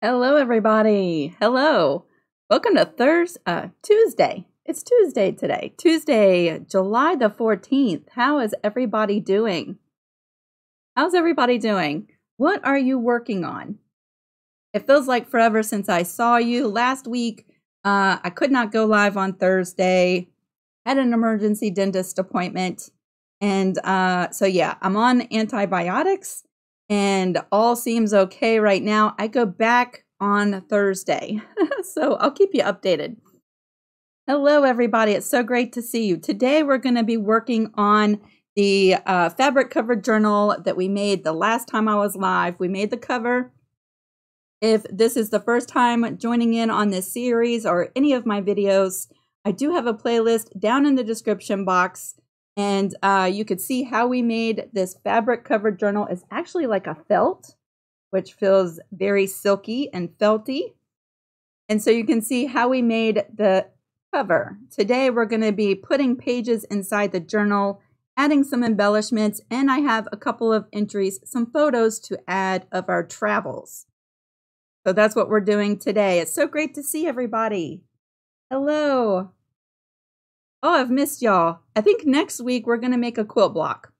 Hello, everybody. Hello. Welcome to Thursday, uh, Tuesday. It's Tuesday today, Tuesday, July the 14th. How is everybody doing? How's everybody doing? What are you working on? It feels like forever since I saw you last week. Uh, I could not go live on Thursday, had an emergency dentist appointment. And uh, so, yeah, I'm on antibiotics and all seems okay right now. I go back on Thursday, so I'll keep you updated. Hello, everybody. It's so great to see you. Today, we're going to be working on the uh, fabric cover journal that we made the last time I was live. We made the cover. If this is the first time joining in on this series or any of my videos, I do have a playlist down in the description box and uh, you could see how we made this fabric covered journal is actually like a felt, which feels very silky and felty. And so you can see how we made the cover. Today we're going to be putting pages inside the journal, adding some embellishments, and I have a couple of entries, some photos to add of our travels. So that's what we're doing today. It's so great to see everybody. Hello. Oh, I've missed y'all. I think next week we're going to make a quilt block.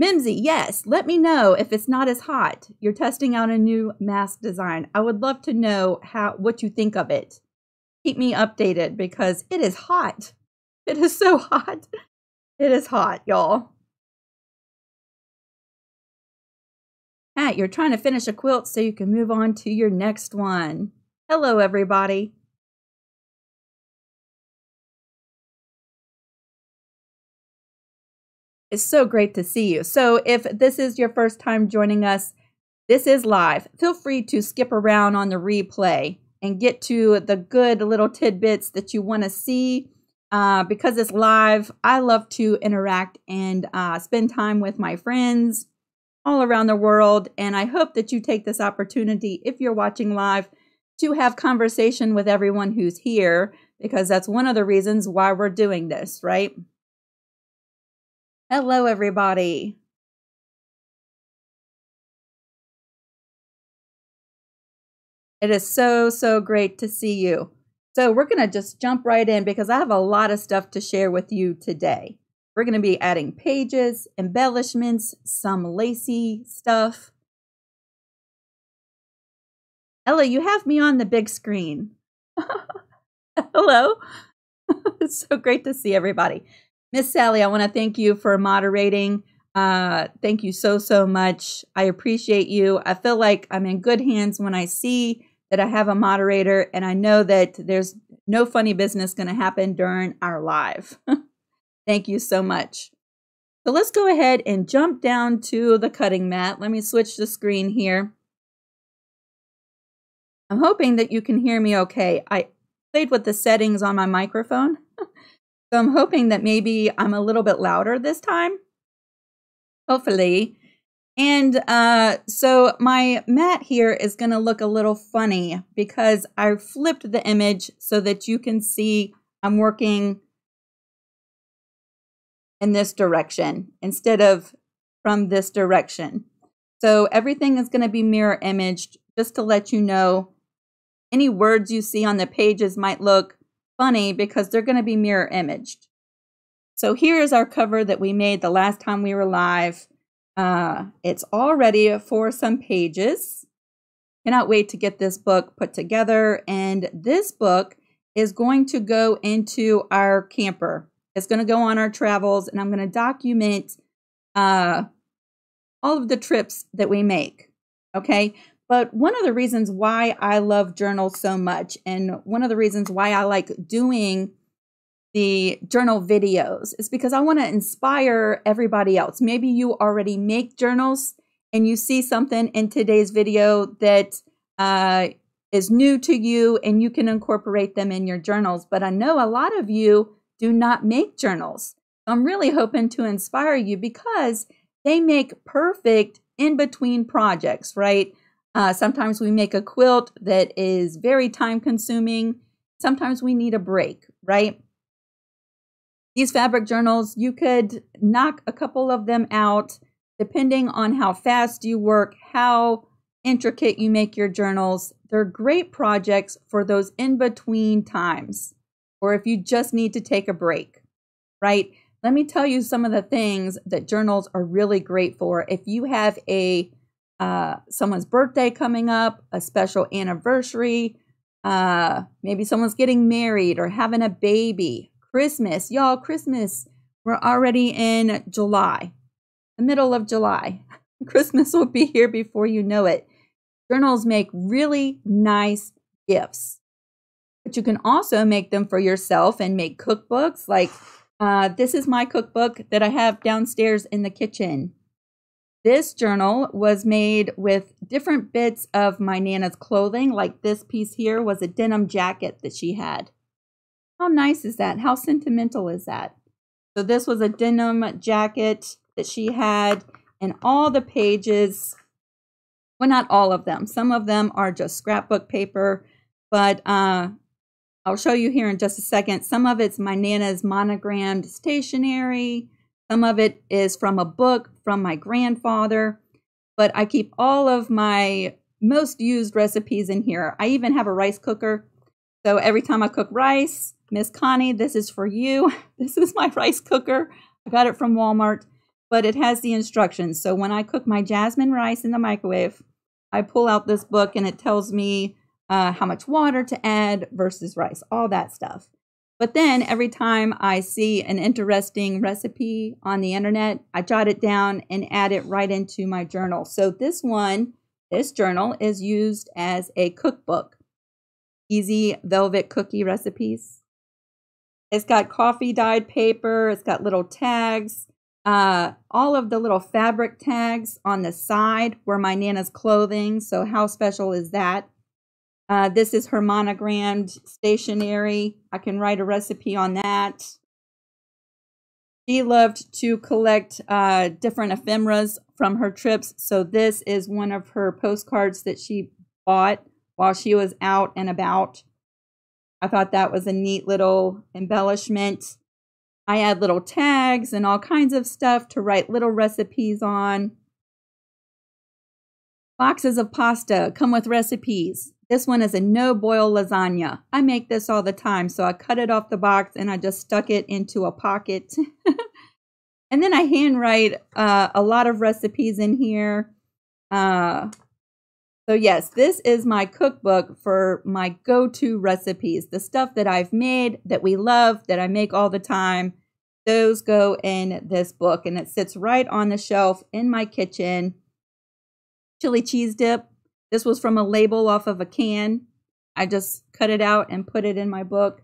Mimsy, yes, let me know if it's not as hot. You're testing out a new mask design. I would love to know how what you think of it. Keep me updated because it is hot. It is so hot. It is hot, y'all. Pat, you're trying to finish a quilt so you can move on to your next one. Hello, everybody. It's so great to see you. So, if this is your first time joining us, this is live. Feel free to skip around on the replay and get to the good little tidbits that you want to see. Uh, because it's live, I love to interact and uh, spend time with my friends all around the world. And I hope that you take this opportunity, if you're watching live, to have conversation with everyone who's here because that's one of the reasons why we're doing this, right? Hello, everybody. It is so, so great to see you. So, we're going to just jump right in because I have a lot of stuff to share with you today. We're going to be adding pages, embellishments, some lacy stuff, Ella, you have me on the big screen. Hello. it's so great to see everybody. Miss Sally, I want to thank you for moderating. Uh, thank you so, so much. I appreciate you. I feel like I'm in good hands when I see that I have a moderator and I know that there's no funny business going to happen during our live. thank you so much. So let's go ahead and jump down to the cutting mat. Let me switch the screen here. I'm hoping that you can hear me okay. I played with the settings on my microphone. so I'm hoping that maybe I'm a little bit louder this time. Hopefully. And uh, so my mat here is going to look a little funny because I flipped the image so that you can see I'm working in this direction instead of from this direction. So everything is going to be mirror imaged just to let you know any words you see on the pages might look funny because they're going to be mirror imaged. So here is our cover that we made the last time we were live. Uh, it's all ready for some pages. Cannot wait to get this book put together. And this book is going to go into our camper. It's going to go on our travels, and I'm going to document uh, all of the trips that we make. Okay. But one of the reasons why I love journals so much, and one of the reasons why I like doing the journal videos, is because I want to inspire everybody else. Maybe you already make journals and you see something in today's video that uh, is new to you and you can incorporate them in your journals. But I know a lot of you do not make journals. I'm really hoping to inspire you because they make perfect in between projects, right? Uh, sometimes we make a quilt that is very time consuming. Sometimes we need a break, right? These fabric journals, you could knock a couple of them out. depending on how fast you work, how intricate you make your journals, they're great projects for those in between times or if you just need to take a break, right? Let me tell you some of the things that journals are really great for. If you have a uh, someone's birthday coming up, a special anniversary, uh, maybe someone's getting married or having a baby, Christmas, y'all, Christmas. We're already in July, the middle of July. Christmas will be here before you know it. Journals make really nice gifts, but you can also make them for yourself and make cookbooks. Like uh, this is my cookbook that I have downstairs in the kitchen. This journal was made with different bits of my Nana's clothing, like this piece here was a denim jacket that she had. How nice is that? How sentimental is that? So this was a denim jacket that she had, and all the pages, well, not all of them. Some of them are just scrapbook paper, but uh, I'll show you here in just a second. Some of it's my Nana's monogrammed stationery. Some of it is from a book from my grandfather. But I keep all of my most used recipes in here. I even have a rice cooker. So every time I cook rice, Miss Connie, this is for you. This is my rice cooker. I got it from Walmart, but it has the instructions. So when I cook my jasmine rice in the microwave, I pull out this book and it tells me uh, how much water to add versus rice, all that stuff. But then every time I see an interesting recipe on the internet, I jot it down and add it right into my journal. So this one, this journal is used as a cookbook. Easy velvet cookie recipes. It's got coffee dyed paper. It's got little tags. Uh, all of the little fabric tags on the side were my Nana's clothing. So how special is that? Uh, this is her monogrammed stationery. I can write a recipe on that. She loved to collect uh, different ephemeras from her trips. So this is one of her postcards that she bought while she was out and about. I thought that was a neat little embellishment. I add little tags and all kinds of stuff to write little recipes on. Boxes of pasta come with recipes. This one is a no boil lasagna. I make this all the time. So I cut it off the box and I just stuck it into a pocket. and then I handwrite uh, a lot of recipes in here. Uh, so yes, this is my cookbook for my go-to recipes. The stuff that I've made, that we love, that I make all the time. Those go in this book and it sits right on the shelf in my kitchen. Chili cheese dip, this was from a label off of a can. I just cut it out and put it in my book.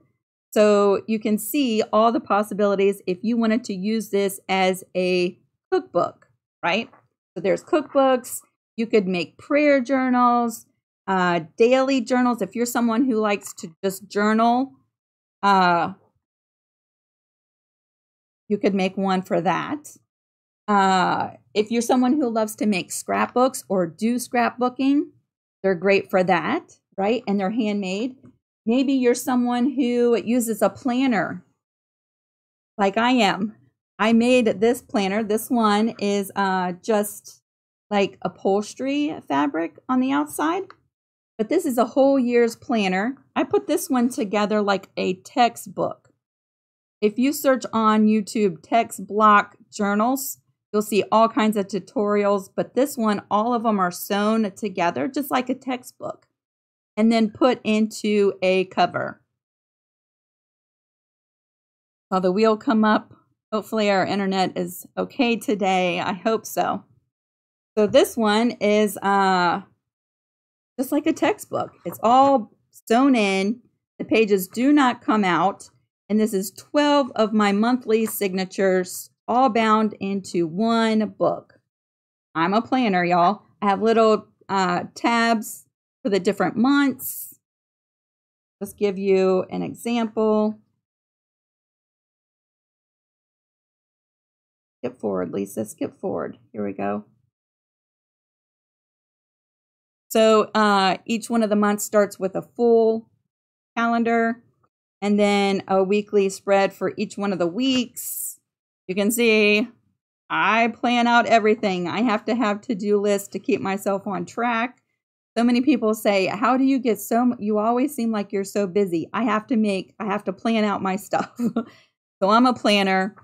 So you can see all the possibilities if you wanted to use this as a cookbook, right? So there's cookbooks. You could make prayer journals, uh, daily journals. If you're someone who likes to just journal, uh, you could make one for that. Uh, if you're someone who loves to make scrapbooks or do scrapbooking, they're great for that, right? And they're handmade. Maybe you're someone who uses a planner like I am. I made this planner. This one is uh, just like upholstery fabric on the outside. But this is a whole year's planner. I put this one together like a textbook. If you search on YouTube text block journals, You'll see all kinds of tutorials, but this one, all of them are sewn together, just like a textbook, and then put into a cover. While the wheel come up, hopefully our internet is okay today. I hope so. So this one is uh, just like a textbook. It's all sewn in. The pages do not come out. And this is 12 of my monthly signatures all bound into one book. I'm a planner, y'all. I have little uh, tabs for the different months. Let's give you an example. Skip forward, Lisa. Skip forward. Here we go. So uh, each one of the months starts with a full calendar and then a weekly spread for each one of the weeks you can see I plan out everything. I have to have to-do lists to keep myself on track. So many people say, "How do you get so you always seem like you're so busy." I have to make I have to plan out my stuff. so I'm a planner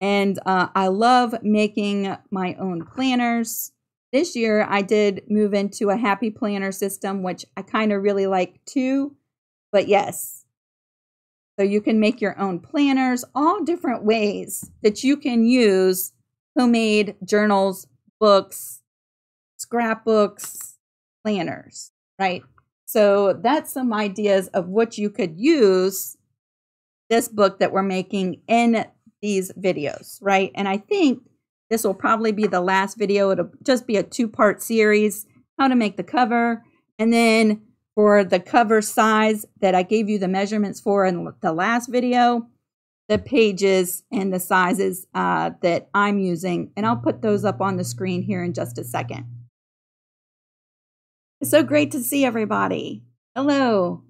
and uh, I love making my own planners. This year I did move into a happy planner system which I kind of really like too. But yes, so you can make your own planners, all different ways that you can use homemade journals, books, scrapbooks, planners, right? So that's some ideas of what you could use this book that we're making in these videos, right? And I think this will probably be the last video. It'll just be a two-part series, how to make the cover, and then for the cover size that I gave you the measurements for in the last video, the pages and the sizes uh, that I'm using. And I'll put those up on the screen here in just a second. It's so great to see everybody. Hello.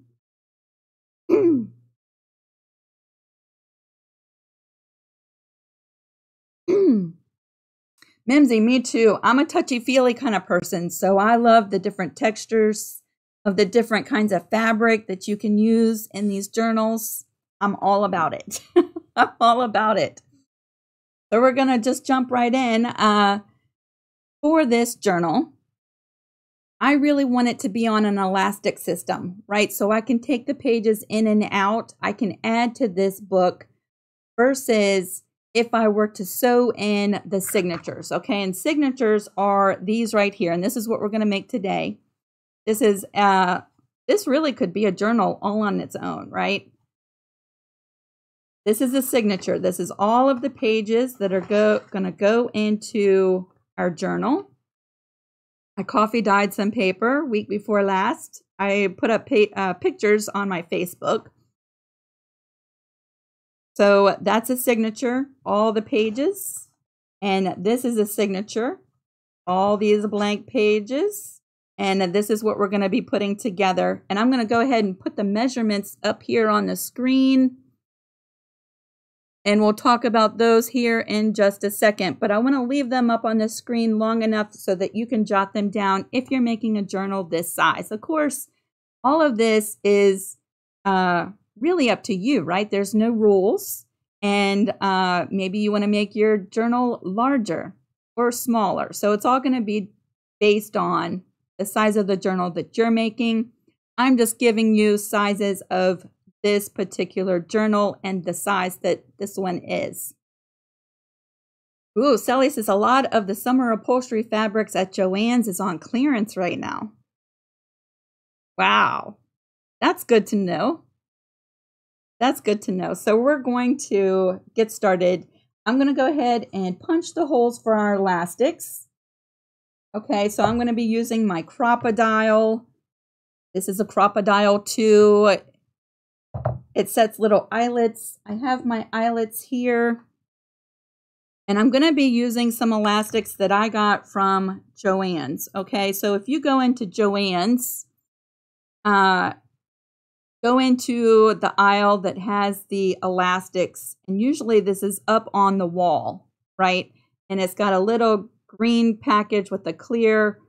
Mimsy, me too. I'm a touchy feely kind of person, so I love the different textures of the different kinds of fabric that you can use in these journals. I'm all about it. I'm all about it. So we're going to just jump right in. Uh, for this journal, I really want it to be on an elastic system, right? So I can take the pages in and out. I can add to this book versus if I were to sew in the signatures, okay? And signatures are these right here. And this is what we're to make today. This is uh this really could be a journal all on its own, right? This is a signature. This is all of the pages that are go going to go into our journal. I coffee dyed some paper week before last. I put up uh, pictures on my Facebook. So that's a signature, all the pages. And this is a signature, all these blank pages. And this is what we're going to be putting together. And I'm going to go ahead and put the measurements up here on the screen. And we'll talk about those here in just a second. But I want to leave them up on the screen long enough so that you can jot them down if you're making a journal this size. Of course, all of this is uh, really up to you, right? There's no rules. And uh, maybe you want to make your journal larger or smaller. So it's all going to be based on the size of the journal that you're making. I'm just giving you sizes of this particular journal and the size that this one is. Ooh, Sally says a lot of the summer upholstery fabrics at Joann's is on clearance right now. Wow, that's good to know. That's good to know. So we're going to get started. I'm going to go ahead and punch the holes for our elastics. Okay, so I'm going to be using my Crop-A-Dile. This is a Crop-A-Dile 2. It sets little eyelets. I have my eyelets here. And I'm going to be using some elastics that I got from Joann's. Okay, so if you go into Joann's, uh, go into the aisle that has the elastics. And usually this is up on the wall, right? And it's got a little green package with a clear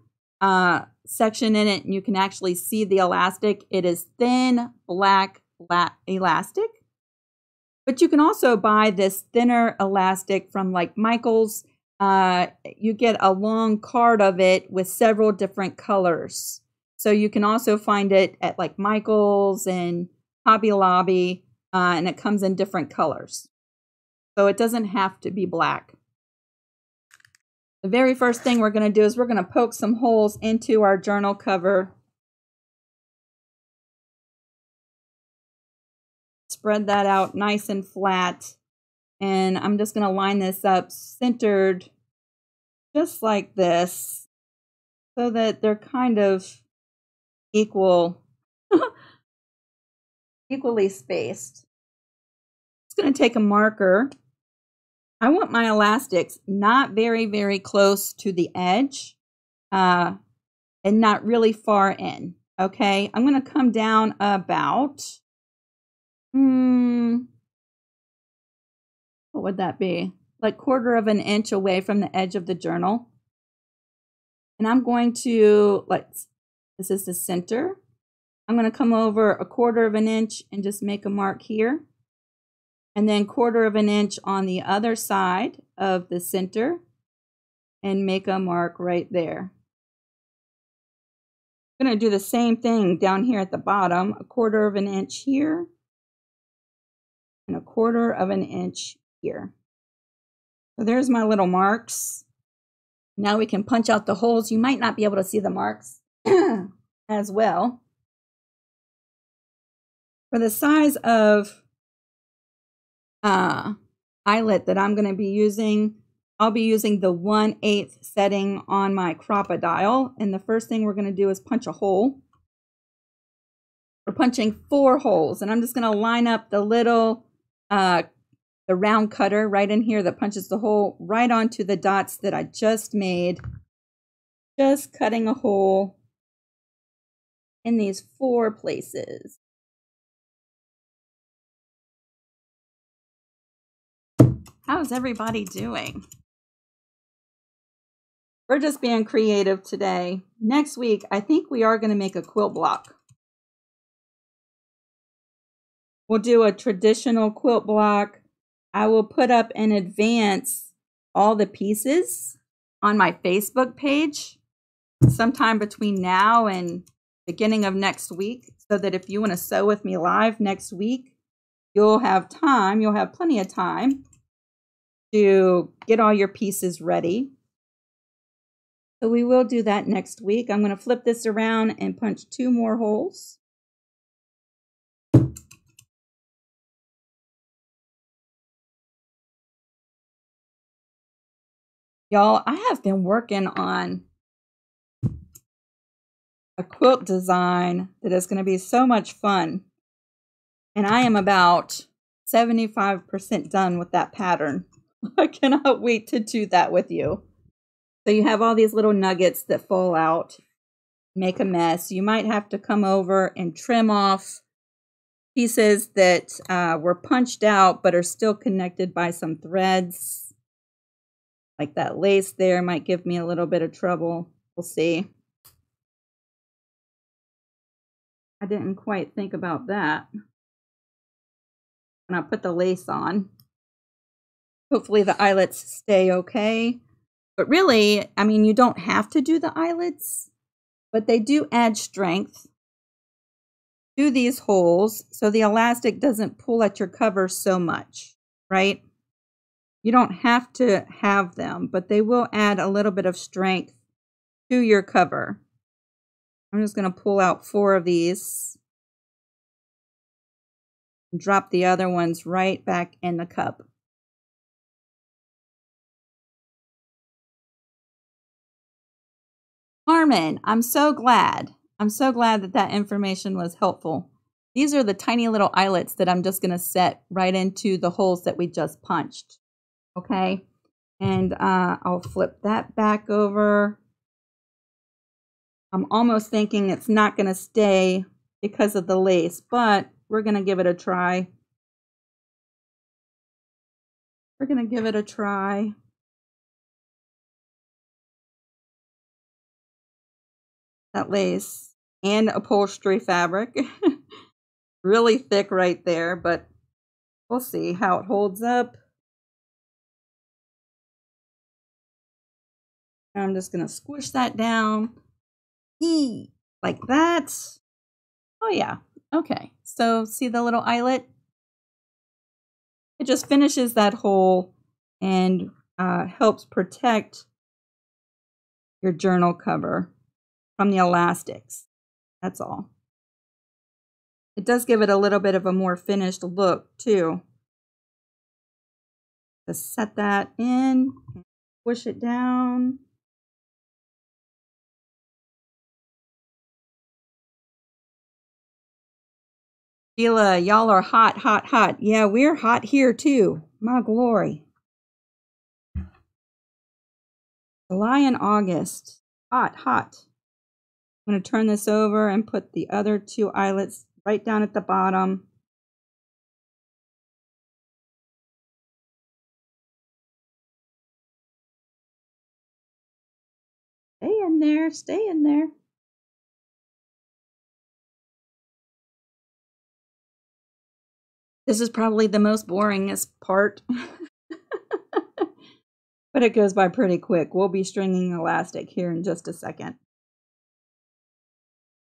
uh, section in it. And you can actually see the elastic. It is thin black elastic. But you can also buy this thinner elastic from like Michael's. Uh, you get a long card of it with several different colors. So you can also find it at like Michael's and Hobby Lobby, uh, and it comes in different colors. So it doesn't have to be black. The very first thing we're going to do is we're going to poke some holes into our journal cover. Spread that out nice and flat. And I'm just going to line this up centered just like this so that they're kind of equal, equally spaced. It's going to take a marker I want my elastics not very, very close to the edge uh, and not really far in. Okay, I'm going to come down about, hmm, what would that be? like quarter of an inch away from the edge of the journal. And I'm going to, let's, this is the center. I'm going to come over a quarter of an inch and just make a mark here. And then quarter of an inch on the other side of the center and make a mark right there. I'm going to do the same thing down here at the bottom, a quarter of an inch here and a quarter of an inch here. So there's my little marks. Now we can punch out the holes. You might not be able to see the marks as well. For the size of uh, eyelet that I'm going to be using, I'll be using the 1 8 setting on my Crop-A-Dile. And the first thing we're going to do is punch a hole. We're punching four holes. And I'm just going to line up the little uh, the round cutter right in here that punches the hole right onto the dots that I just made. Just cutting a hole in these four places. How's everybody doing? We're just being creative today. Next week, I think we are going to make a quilt block. We'll do a traditional quilt block I will put up in advance all the pieces on my Facebook page sometime between now and beginning of next week so that if you want to sew with me live next week, you'll have time, you'll have plenty of time to get all your pieces ready. So we will do that next week. I'm going to flip this around and punch two more holes. Y'all, I have been working on a quilt design that is going to be so much fun. And I am about 75% done with that pattern. I cannot wait to do that with you. So you have all these little nuggets that fall out, make a mess. You might have to come over and trim off pieces that uh, were punched out but are still connected by some threads like that lace there might give me a little bit of trouble. We'll see. I didn't quite think about that when I put the lace on. Hopefully the eyelets stay okay. But really, I mean, you don't have to do the eyelets, but they do add strength to these holes so the elastic doesn't pull at your cover so much, right? You don't have to have them, but they will add a little bit of strength to your cover. I'm just going to pull out four of these. Drop the other ones right back in the cup. Carmen, I'm so glad. I'm so glad that that information was helpful. These are the tiny little eyelets that I'm just going to set right into the holes that we just punched okay? And uh, I'll flip that back over. I'm almost thinking it's not going to stay because of the lace, but we're going to give it a try. We're going to give it a try. Lace and upholstery fabric. really thick right there, but we'll see how it holds up. I'm just going to squish that down. Like that. Oh yeah. Okay. So see the little eyelet? It just finishes that hole and uh, helps protect your journal cover from the elastics. That's all. It does give it a little bit of a more finished look too. Just set that in, push it down. Sheila, y'all are hot, hot, hot. Yeah, we're hot here too. My glory. July and August. Hot, hot. I'm going to turn this over and put the other two eyelets right down at the bottom. Stay in there, stay in there. This is probably the most boringest part. but it goes by pretty quick. We'll be stringing elastic here in just a second.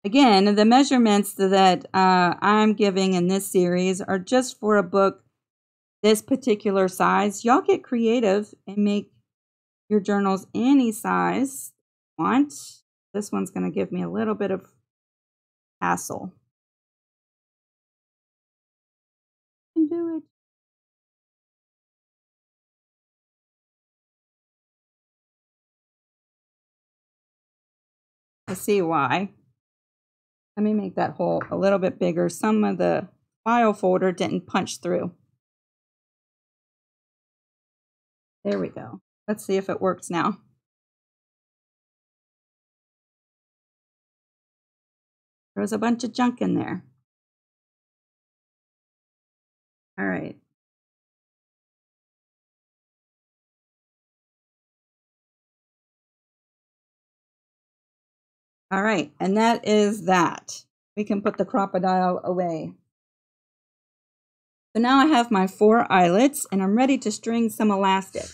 Again, the measurements that uh, I'm giving in this series are just for a book this particular size. Y'all get creative and make your journals any size you want. This one's going to give me a little bit of hassle. can do it. I see why. Let me make that hole a little bit bigger. Some of the file folder didn't punch through. There we go. Let's see if it works now. There was a bunch of junk in there. All right. All right, and that is that. We can put the crocodile away. So now I have my four eyelets and I'm ready to string some elastic.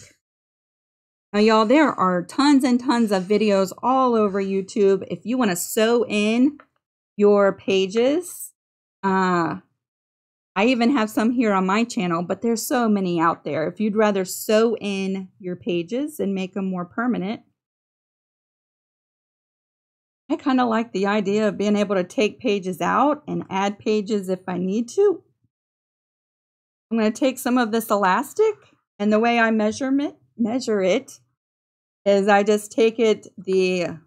Now y'all, there are tons and tons of videos all over YouTube. If you want to sew in your pages, uh, I even have some here on my channel, but there's so many out there. If you'd rather sew in your pages and make them more permanent, I kind of like the idea of being able to take pages out and add pages if I need to. I'm going to take some of this elastic and the way I measure it, measure it is I just take it the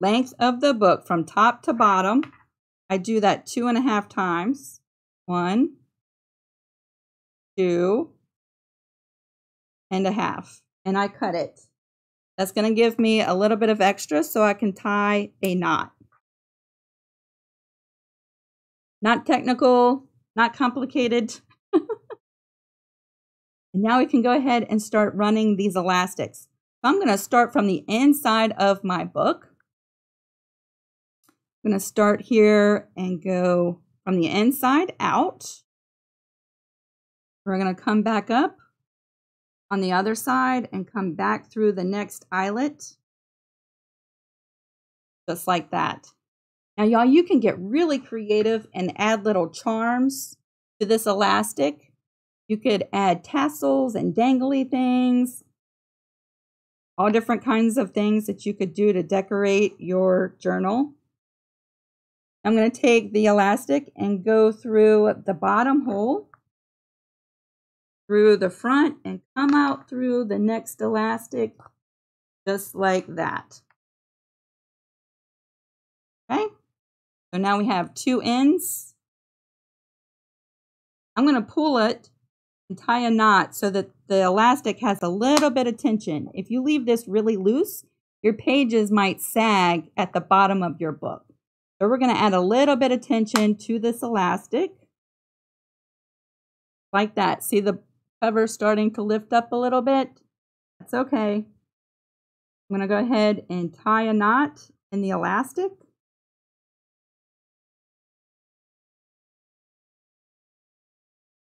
length of the book from top to bottom I do that two and a half times. One, two, and a half. And I cut it. That's going to give me a little bit of extra so I can tie a knot. Not technical, not complicated. and now we can go ahead and start running these elastics. I'm going to start from the inside of my book. I'm going to start here and go from the inside out. We're going to come back up on the other side and come back through the next eyelet. Just like that. Now, y'all, you can get really creative and add little charms to this elastic. You could add tassels and dangly things, all different kinds of things that you could do to decorate your journal. I'm going to take the elastic and go through the bottom hole, through the front, and come out through the next elastic, just like that. Okay, so now we have two ends. I'm going to pull it and tie a knot so that the elastic has a little bit of tension. If you leave this really loose, your pages might sag at the bottom of your book. So we're going to add a little bit of tension to this elastic. Like that. See the cover starting to lift up a little bit? That's okay. I'm going to go ahead and tie a knot in the elastic.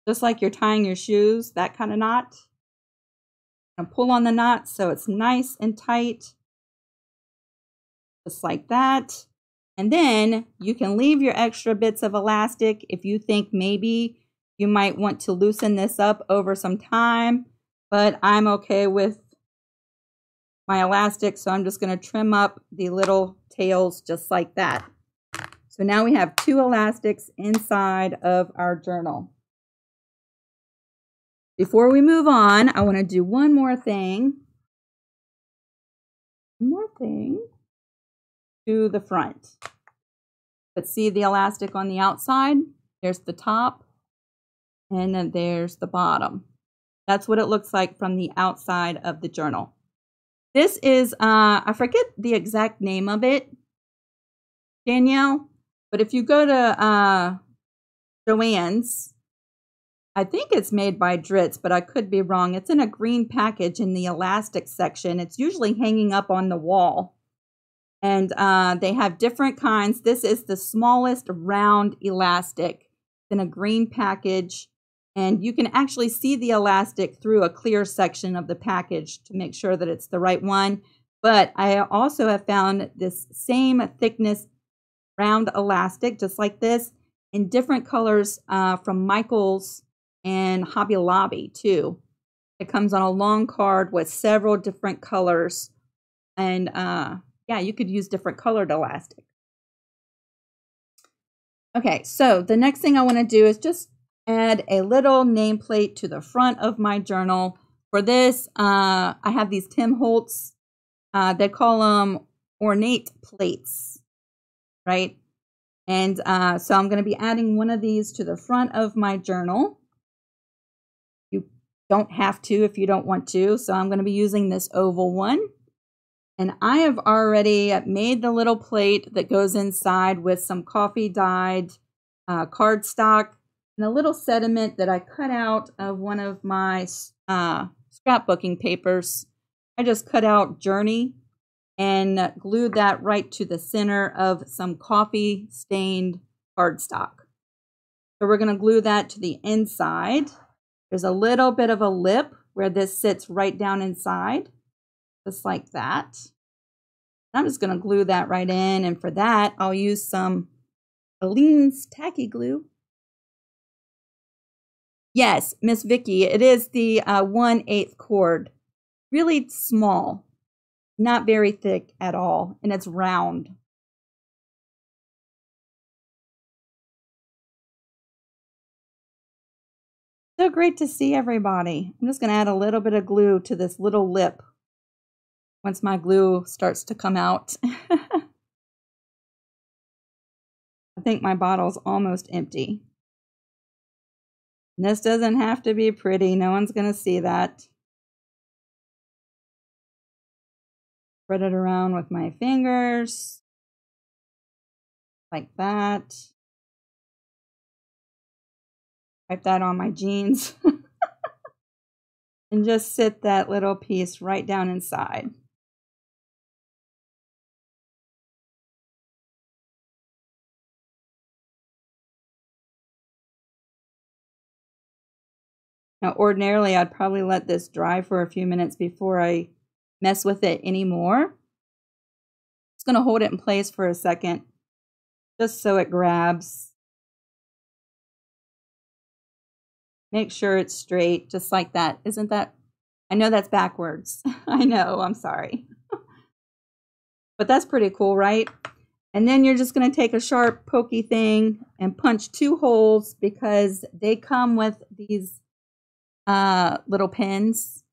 Just like you're tying your shoes, that kind of knot. And pull on the knot so it's nice and tight. Just like that. And then you can leave your extra bits of elastic if you think maybe you might want to loosen this up over some time, but I'm okay with my elastic, so I'm just going to trim up the little tails just like that. So now we have two elastics inside of our journal. Before we move on, I want to do one more thing. One more thing to the front. But see the elastic on the outside? There's the top and then there's the bottom. That's what it looks like from the outside of the journal. This is, uh, I forget the exact name of it, Danielle, but if you go to uh, I think it's made by Dritz, but I could be wrong. It's in a green package in the elastic section. It's usually hanging up on the wall. And uh, they have different kinds. This is the smallest round elastic in a green package. And you can actually see the elastic through a clear section of the package to make sure that it's the right one. But I also have found this same thickness round elastic, just like this, in different colors uh, from Michaels and Hobby Lobby too. It comes on a long card with several different colors. And uh, yeah, you could use different colored elastic. Okay, so the next thing I want to do is just add a little nameplate to the front of my journal. For this, uh, I have these Tim Holtz, uh, they call them ornate plates, right? And uh, so I'm going to be adding one of these to the front of my journal. You don't have to if you don't want to. So I'm going to be using this oval one. And I have already made the little plate that goes inside with some coffee dyed uh, cardstock and a little sentiment that I cut out of one of my uh, scrapbooking papers. I just cut out Journey and glued that right to the center of some coffee stained cardstock. So we're going to glue that to the inside. There's a little bit of a lip where this sits right down inside, just like that. I'm just going to glue that right in. And for that, I'll use some Aleene's Tacky Glue. Yes, Miss Vicky, it is the uh, 1 8th cord. Really small not very thick at all, and it's round. So great to see everybody. I'm just going to add a little bit of glue to this little lip once my glue starts to come out. I think my bottle's almost empty. This doesn't have to be pretty. No one's going to see that. spread it around with my fingers like that. Wipe that on my jeans. and just sit that little piece right down inside. Now, ordinarily, I'd probably let this dry for a few minutes before I mess with it anymore. Just going to hold it in place for a second just so it grabs. Make sure it's straight, just like that. Isn't that? I know that's backwards. I know, I'm sorry. but that's pretty cool, right? And then you're just going to take a sharp pokey thing and punch two holes because they come with these uh, little pins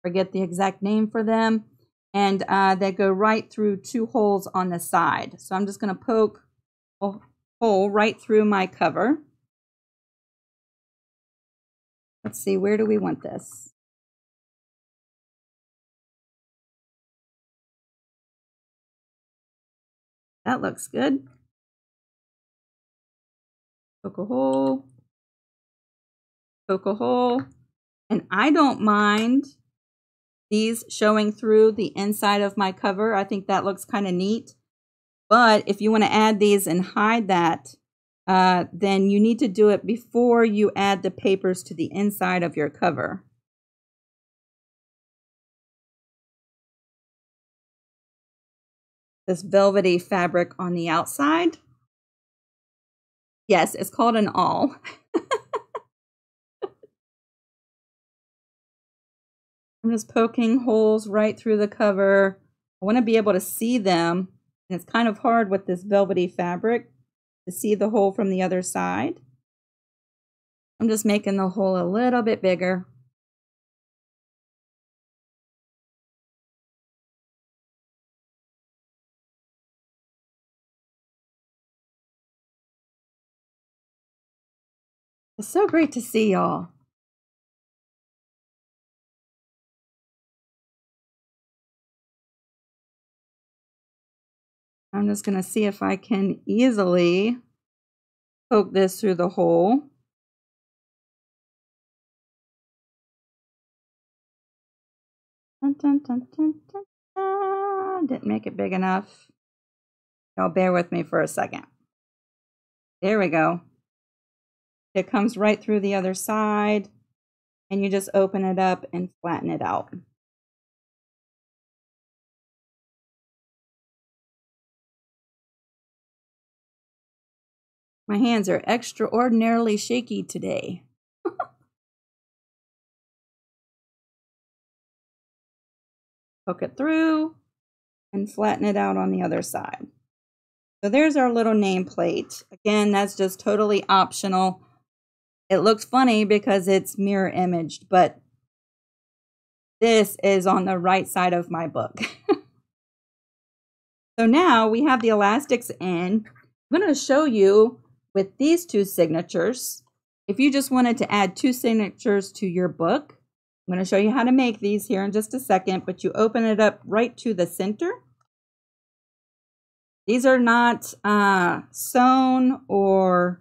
forget the exact name for them. And uh, they go right through two holes on the side. So I'm just going to poke a hole right through my cover. Let's see, where do we want this? That looks good. Poke a hole. Poke a hole. And I don't mind these showing through the inside of my cover. I think that looks kind of neat. But if you want to add these and hide that, uh, then you need to do it before you add the papers to the inside of your cover. This velvety fabric on the outside. Yes, it's called an awl. I'm just poking holes right through the cover. I want to be able to see them. And it's kind of hard with this velvety fabric to see the hole from the other side. I'm just making the hole a little bit bigger. It's so great to see y'all. I'm just going to see if I can easily poke this through the hole. Dun, dun, dun, Didn't make it big enough. Y'all bear with me for a second. There we go. It comes right through the other side and you just open it up and flatten it out. My hands are extraordinarily shaky today. Poke it through and flatten it out on the other side. So there's our little nameplate. Again, that's just totally optional. It looks funny because it's mirror imaged, but this is on the right side of my book. so now we have the elastics in. I'm going to show you with these two signatures, if you just wanted to add two signatures to your book, I'm going to show you how to make these here in just a second, but you open it up right to the center. These are not uh, sewn or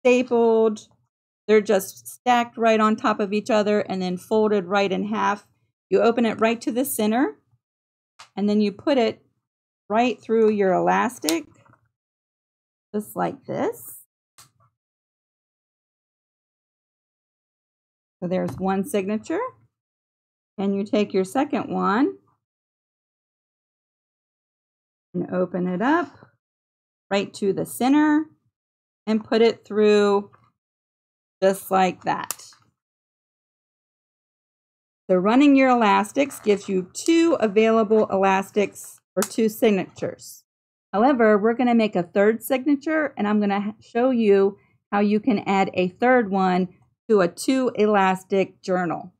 stapled. They're just stacked right on top of each other and then folded right in half. You open it right to the center and then you put it right through your elastic, just like this. So there's one signature. And you take your second one and open it up right to the center and put it through just like that. So running your elastics gives you two available elastics or two signatures. However, we're going to make a third signature and I'm going to show you how you can add a third one to a two elastic journal.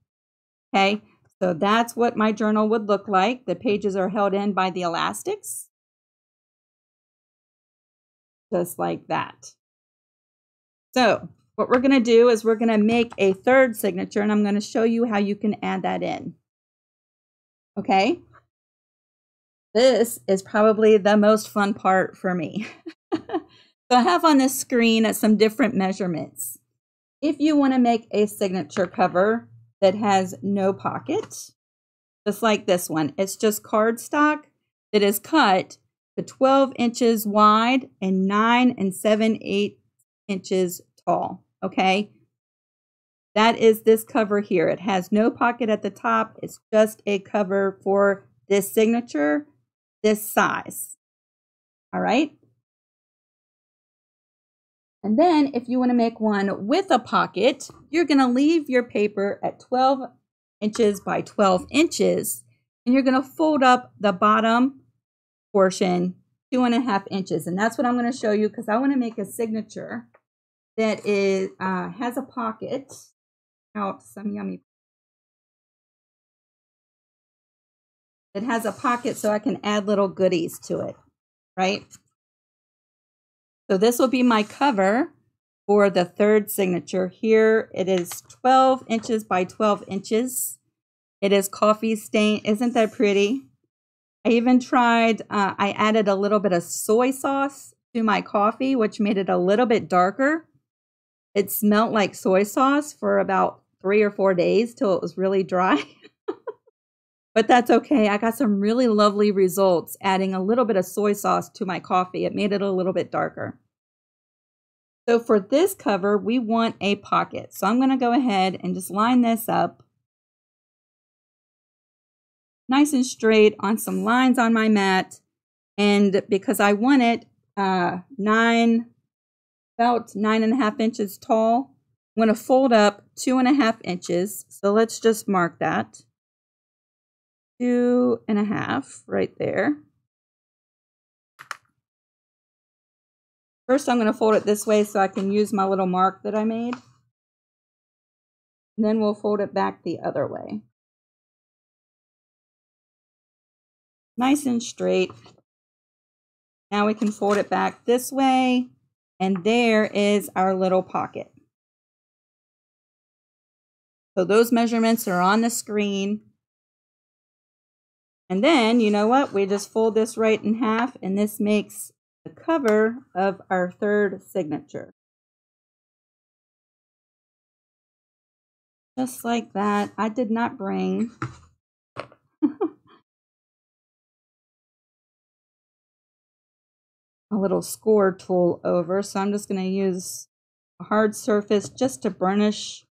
Okay, so that's what my journal would look like. The pages are held in by the elastics. Just like that. So what we're going to do is we're going to make a third signature and I'm going to show you how you can add that in. Okay. This is probably the most fun part for me. so I have on this screen some different measurements. If you want to make a signature cover that has no pocket, just like this one, it's just cardstock that is cut to 12 inches wide and 9 and 7 8 inches tall. Okay. That is this cover here. It has no pocket at the top. It's just a cover for this signature, this size. All right. And then if you want to make one with a pocket, you're going to leave your paper at 12 inches by 12 inches. And you're going to fold up the bottom portion two and a half inches. And that's what I'm going to show you because I want to make a signature that is uh, has a pocket. Out some yummy. It has a pocket so I can add little goodies to it, right? So this will be my cover for the third signature. Here it is 12 inches by 12 inches. It is coffee stain. Isn't that pretty? I even tried, uh, I added a little bit of soy sauce to my coffee, which made it a little bit darker. It smelled like soy sauce for about three or four days till it was really dry. but that's okay. I got some really lovely results adding a little bit of soy sauce to my coffee. It made it a little bit darker. So for this cover, we want a pocket. So I'm going to go ahead and just line this up nice and straight on some lines on my mat. And because I want it uh, nine, about nine and a half inches tall, I'm going to fold up two and a half inches. So let's just mark that. Two and a half right there. First, I'm going to fold it this way so I can use my little mark that I made. And then we'll fold it back the other way. Nice and straight. Now we can fold it back this way. And there is our little pocket. So those measurements are on the screen. And then, you know what? We just fold this right in half and this makes the cover of our third signature. Just like that. I did not bring a little score tool over. So I'm just going to use a hard surface just to burnish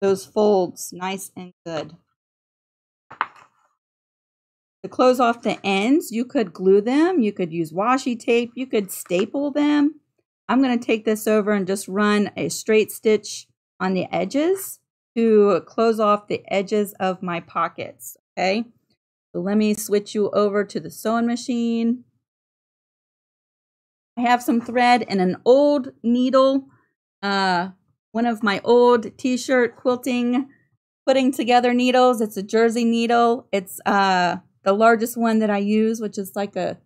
those folds nice and good. To close off the ends, you could glue them, you could use washi tape, you could staple them. I'm going to take this over and just run a straight stitch on the edges to close off the edges of my pockets, okay? So let me switch you over to the sewing machine. I have some thread and an old needle, uh, one of my old t-shirt quilting putting together needles. It's a jersey needle. It's uh, the largest one that I use, which is like a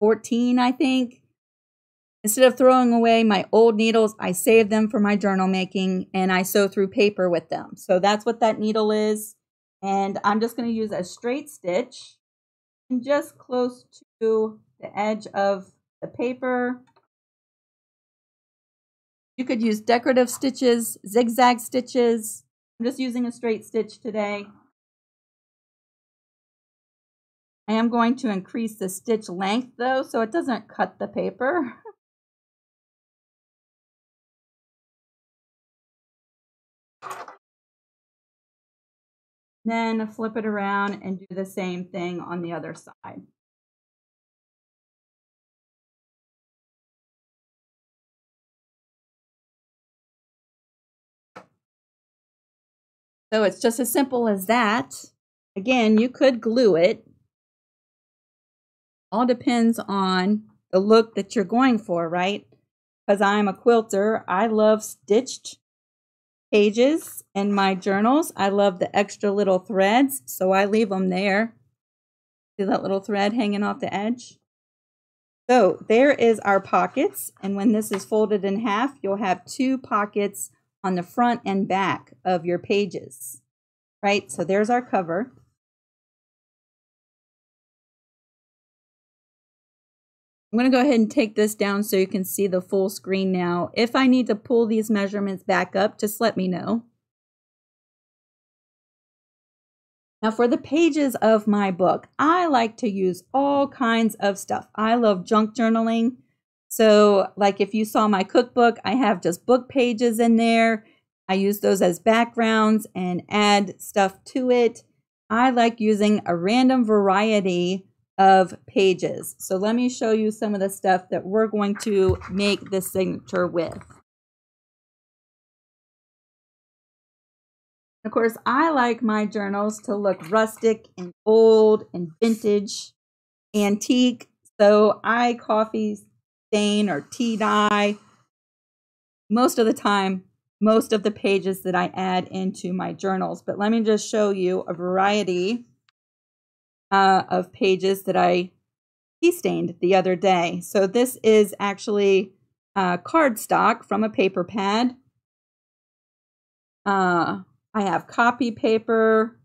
14, I think. Instead of throwing away my old needles, I save them for my journal making and I sew through paper with them. So that's what that needle is. And I'm just going to use a straight stitch and just close to the edge of the paper. You could use decorative stitches, zigzag stitches. I'm just using a straight stitch today. I am going to increase the stitch length though, so it doesn't cut the paper. then flip it around and do the same thing on the other side. So it's just as simple as that. Again, you could glue it. All depends on the look that you're going for, right? Because I'm a quilter, I love stitched pages in my journals. I love the extra little threads, so I leave them there. See that little thread hanging off the edge? So there is our pockets, and when this is folded in half, you'll have two pockets on the front and back of your pages, right? So there's our cover. I'm going to go ahead and take this down so you can see the full screen now. If I need to pull these measurements back up, just let me know. Now for the pages of my book, I like to use all kinds of stuff. I love junk journaling. So like if you saw my cookbook, I have just book pages in there. I use those as backgrounds and add stuff to it. I like using a random variety of pages. So let me show you some of the stuff that we're going to make this signature with. Of course, I like my journals to look rustic and old and vintage, antique. So I coffee stain or tea dye. Most of the time, most of the pages that I add into my journals. But let me just show you a variety uh, of pages that I stained the other day. So this is actually uh, cardstock from a paper pad. Uh, I have copy paper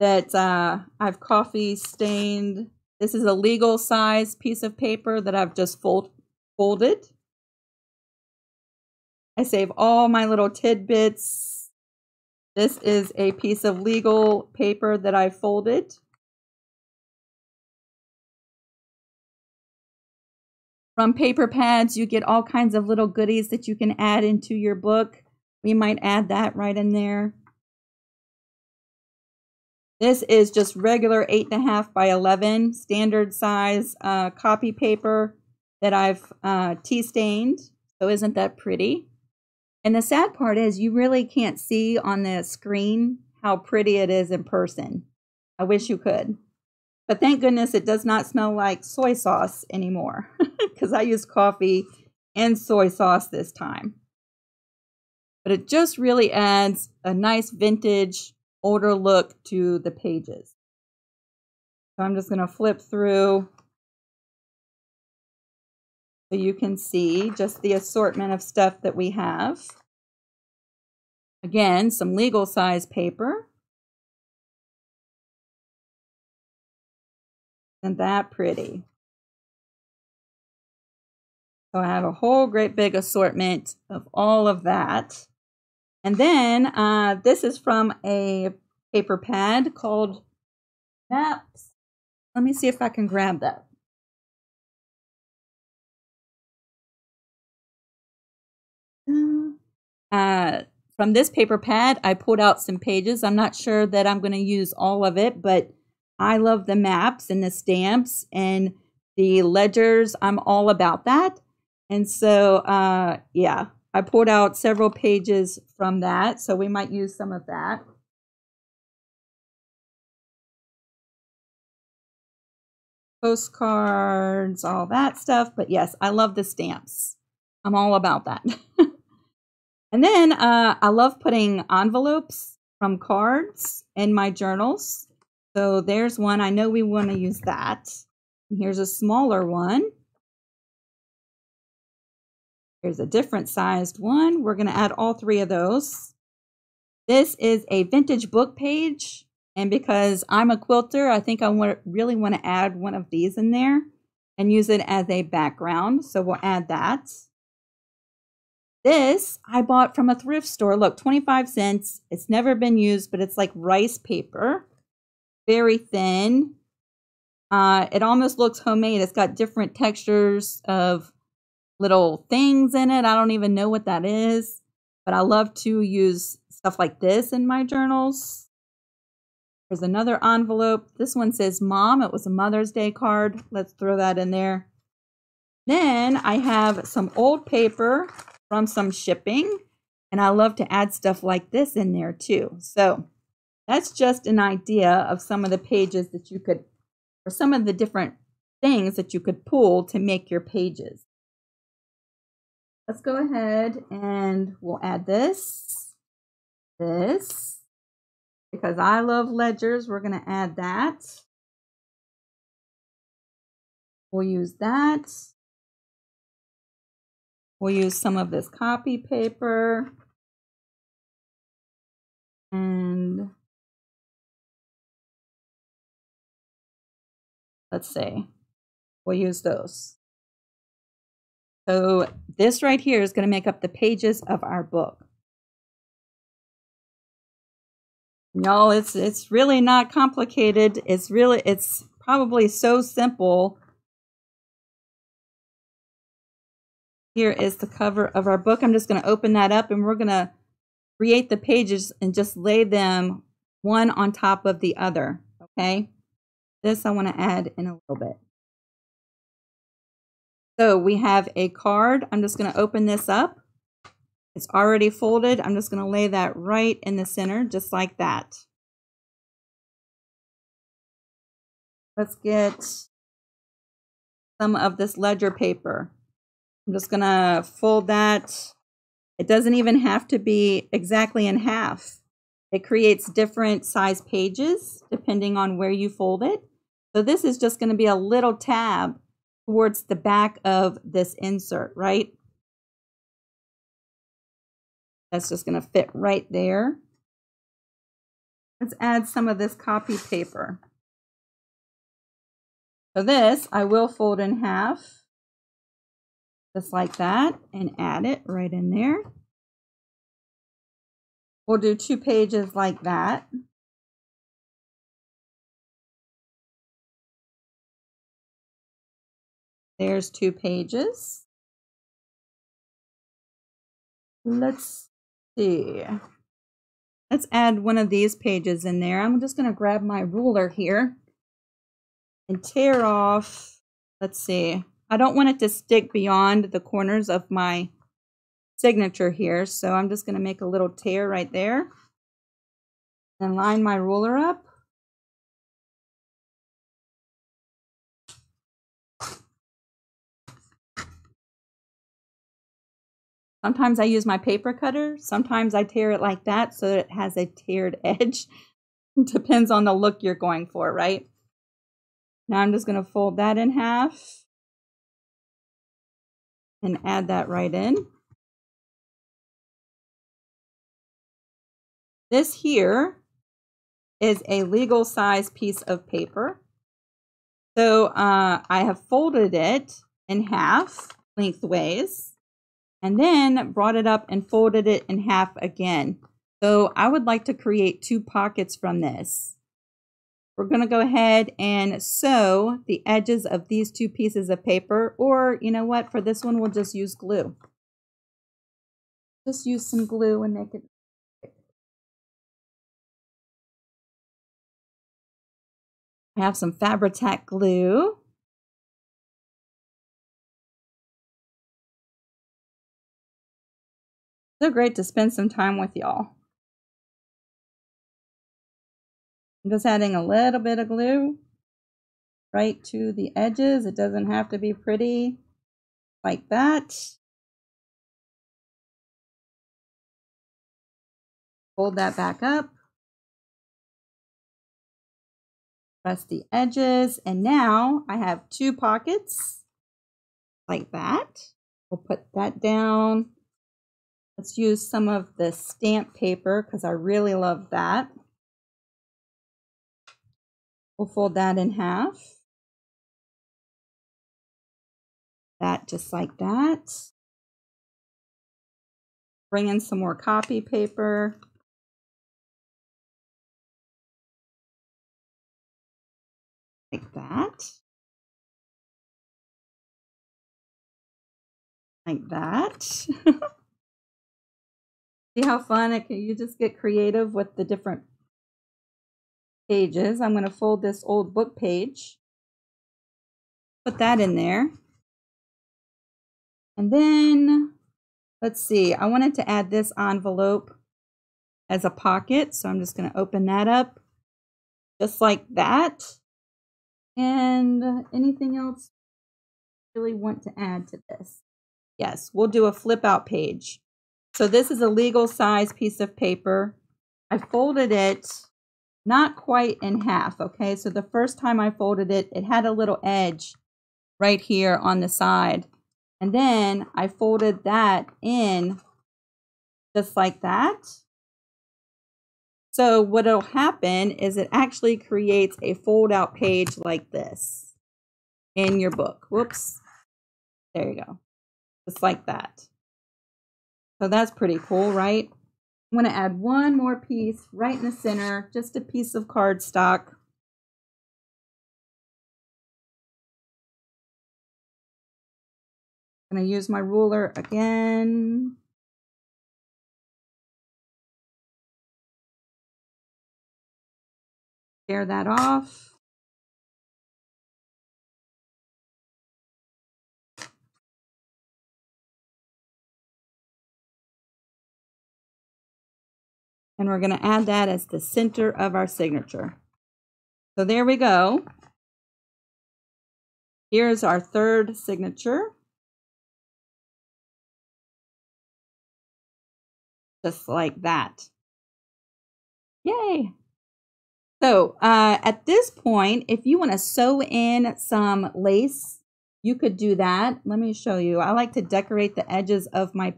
that uh, I've coffee stained this is a legal size piece of paper that I've just fold, folded. I save all my little tidbits. This is a piece of legal paper that I folded. From paper pads, you get all kinds of little goodies that you can add into your book. We might add that right in there. This is just regular 8.5 by 11 standard size uh, copy paper that I've uh, tea stained. So isn't that pretty? And the sad part is you really can't see on the screen how pretty it is in person. I wish you could. But thank goodness it does not smell like soy sauce anymore because I used coffee and soy sauce this time. But it just really adds a nice vintage older look to the pages. So I'm just going to flip through so you can see just the assortment of stuff that we have. Again, some legal size paper. Isn't that pretty? So I have a whole great big assortment of all of that. And then uh, this is from a paper pad called maps. Let me see if I can grab that. Uh, from this paper pad, I pulled out some pages. I'm not sure that I'm going to use all of it, but I love the maps and the stamps and the ledgers. I'm all about that. And so, uh, yeah, I pulled out several pages from that. So we might use some of that. Postcards, all that stuff. But yes, I love the stamps. I'm all about that. and then uh, I love putting envelopes from cards in my journals. So there's one. I know we want to use that. And here's a smaller one. Here's a different sized one. We're going to add all three of those. This is a vintage book page. And because I'm a quilter, I think I want, really want to add one of these in there and use it as a background. So we'll add that. This I bought from a thrift store. Look, 25 cents. It's never been used, but it's like rice paper. Very thin. Uh, it almost looks homemade. It's got different textures of little things in it. I don't even know what that is, but I love to use stuff like this in my journals. There's another envelope. This one says mom. It was a Mother's Day card. Let's throw that in there. Then I have some old paper from some shipping, and I love to add stuff like this in there too. So that's just an idea of some of the pages that you could, or some of the different things that you could pull to make your pages. Let's go ahead and we'll add this, this, because I love ledgers, we're going to add that. We'll use that. We'll use some of this copy paper. And let's see, we'll use those. So this right here is going to make up the pages of our book. Y'all, it's it's really not complicated. It's really it's probably so simple. Here is the cover of our book. I'm just going to open that up and we're going to create the pages and just lay them one on top of the other, okay? This I want to add in a little bit. So we have a card. I'm just going to open this up. It's already folded. I'm just going to lay that right in the center, just like that. Let's get some of this ledger paper. I'm just to fold that. It doesn't even have to be exactly in half. It creates different size pages depending on where you fold it. So this is just to be a little tab towards the back of this insert, right? That's just to fit right there. Let's add some of this copy paper. So this, I will fold in half, just like that, and add it right in there. We'll do two pages like that. There's two pages. Let's see. Let's add one of these pages in there. I'm just going to grab my ruler here and tear off. Let's see. I don't want it to stick beyond the corners of my signature here. So I'm just going to make a little tear right there and line my ruler up. Sometimes I use my paper cutter. Sometimes I tear it like that so that it has a tiered edge. Depends on the look you're going for, right? Now I'm just going to fold that in half and add that right in. This here is a legal size piece of paper. So uh, I have folded it in half lengthways and then brought it up and folded it in half again. So I would like to create two pockets from this. We're going to go ahead and sew the edges of these two pieces of paper. Or, you know what, for this one, we'll just use glue. Just use some glue and make it I have some Fabri-Tac glue. So great to spend some time with y'all. I'm just adding a little bit of glue right to the edges. It doesn't have to be pretty like that. Fold that back up. Press the edges. And now I have two pockets like that. We'll put that down. Let's use some of the stamp paper because I really love that. We'll fold that in half. That just like that. Bring in some more copy paper. Like that. Like that. See how fun it can, you just get creative with the different pages. I'm going to fold this old book page, put that in there. And then, let's see, I wanted to add this envelope as a pocket. So I'm just going to open that up just like that. And anything else really want to add to this? Yes, we'll do a flip out page. So this is a legal size piece of paper. I folded it not quite in half, okay? So the first time I folded it, it had a little edge right here on the side. And then I folded that in just like that. So what'll happen is it actually creates a fold out page like this in your book. Whoops. There you go. Just like that. So that's pretty cool, right? I'm going to add one more piece right in the center, just a piece of cardstock. I'm going to use my ruler again. Tear that off. And we're going to add that as the center of our signature. So there we go. Here's our third signature. Just like that. Yay! So uh, at this point, if you want to sew in some lace, you could do that. Let me show you. I like to decorate the edges of my,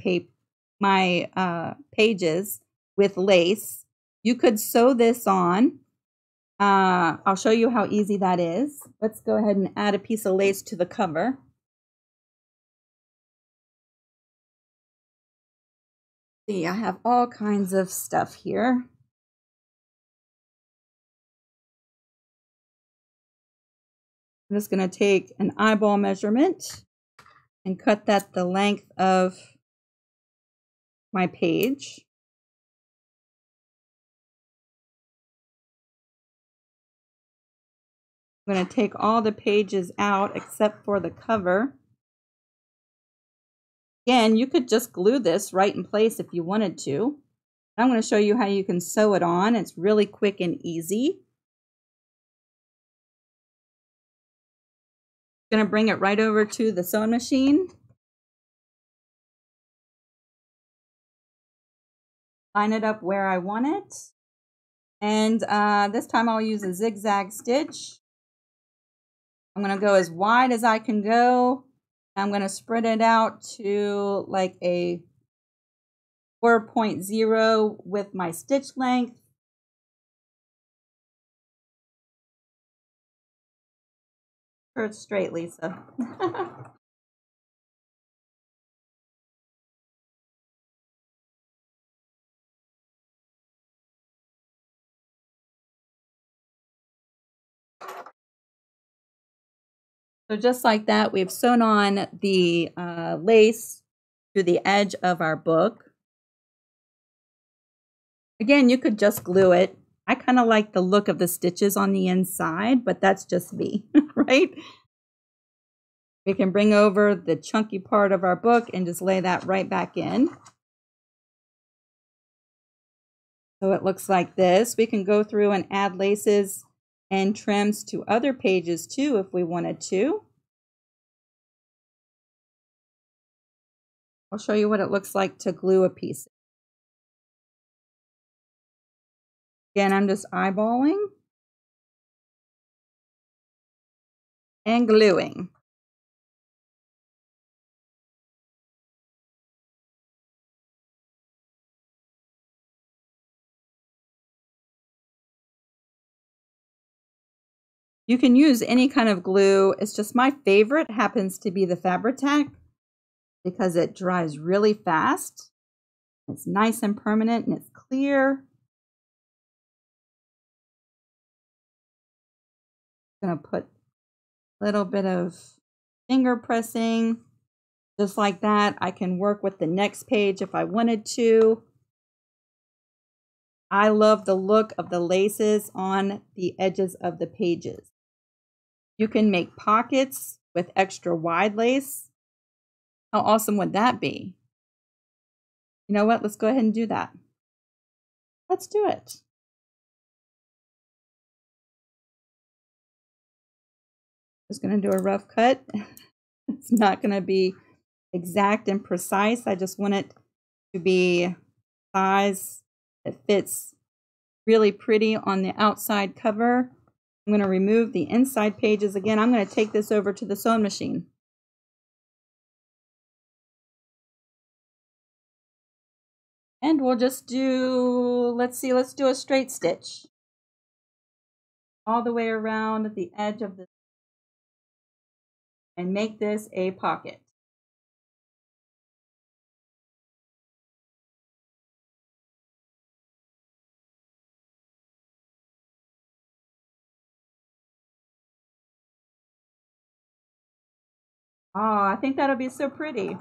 my uh, pages with lace. You could sew this on. Uh, I'll show you how easy that is. Let's go ahead and add a piece of lace to the cover. See, I have all kinds of stuff here. I'm just going to take an eyeball measurement and cut that the length of my page. I'm going to take all the pages out except for the cover. Again, you could just glue this right in place if you wanted to. I'm going to show you how you can sew it on. It's really quick and easy. going to bring it right over to the sewing machine. Line it up where I want it. And uh, this time I'll use a zigzag stitch. I'm going to go as wide as I can go. I'm going to spread it out to like a 4.0 with my stitch length. Curve straight, Lisa. So just like that, we've sewn on the uh, lace to the edge of our book. Again, you could just glue it. I kind of like the look of the stitches on the inside, but that's just me, right? We can bring over the chunky part of our book and just lay that right back in. So it looks like this. We can go through and add laces and trims to other pages too if we wanted to. I'll show you what it looks like to glue a piece. Again, I'm just eyeballing and gluing. You can use any kind of glue. It's just my favorite happens to be the Fabri-Tac because it dries really fast. It's nice and permanent and it's clear. I'm to put a little bit of finger pressing just like that. I can work with the next page if I wanted to. I love the look of the laces on the edges of the pages. You can make pockets with extra wide lace. How awesome would that be? You know what? Let's go ahead and do that. Let's do it. Just going to do a rough cut. it's not going to be exact and precise. I just want it to be size that fits really pretty on the outside cover I'm going to remove the inside pages again. I'm going to take this over to the sewing machine. And we'll just do, let's see, let's do a straight stitch. All the way around the edge of the and make this a pocket. Oh, I think that'll be so pretty.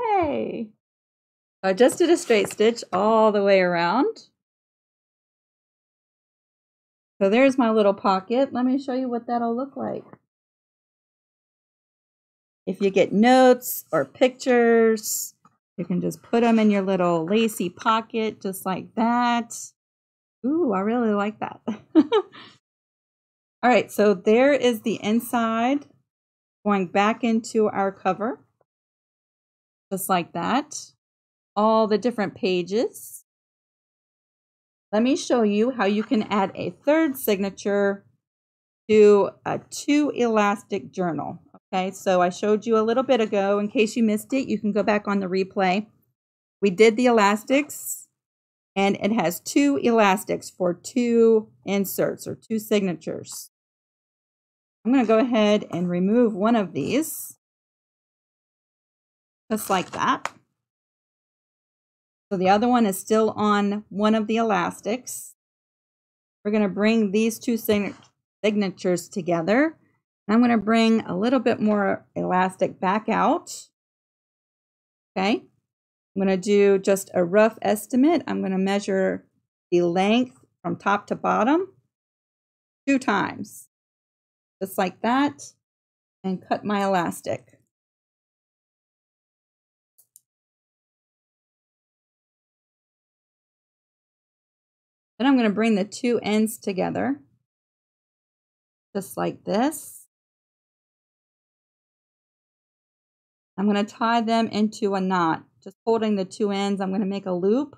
Hey! I just did a straight stitch all the way around. So there's my little pocket. Let me show you what that'll look like. If you get notes or pictures, you can just put them in your little lacy pocket just like that. Ooh, I really like that. All right, so there is the inside going back into our cover, just like that. All the different pages. Let me show you how you can add a third signature to a two elastic journal. Okay, so I showed you a little bit ago. In case you missed it, you can go back on the replay. We did the elastics and it has two elastics for two inserts or two signatures. I'm going to go ahead and remove one of these just like that. So the other one is still on one of the elastics. We're going to bring these two signatures together. I'm going to bring a little bit more elastic back out. Okay. I'm going to do just a rough estimate. I'm going to measure the length from top to bottom two times, just like that, and cut my elastic. Then I'm going to bring the two ends together, just like this. I'm going to tie them into a knot. Just holding the two ends, I'm going to make a loop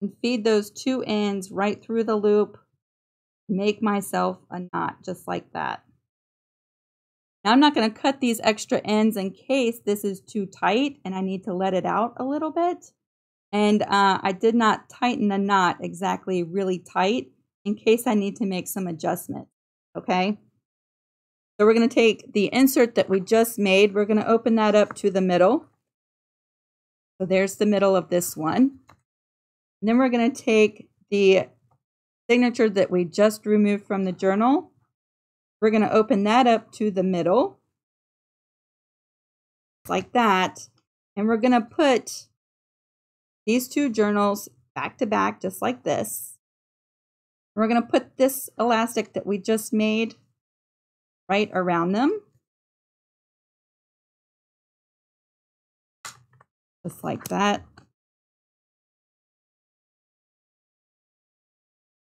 and feed those two ends right through the loop. Make myself a knot just like that. Now I'm not going to cut these extra ends in case this is too tight and I need to let it out a little bit. And uh, I did not tighten the knot exactly really tight in case I need to make some adjustments. Okay. So we're going to take the insert that we just made. We're going to open that up to the middle. So there's the middle of this one. And then we're going to take the signature that we just removed from the journal. We're going to open that up to the middle like that. And we're going to put these two journals back to back just like this. We're going to put this elastic that we just made right around them. Just like that.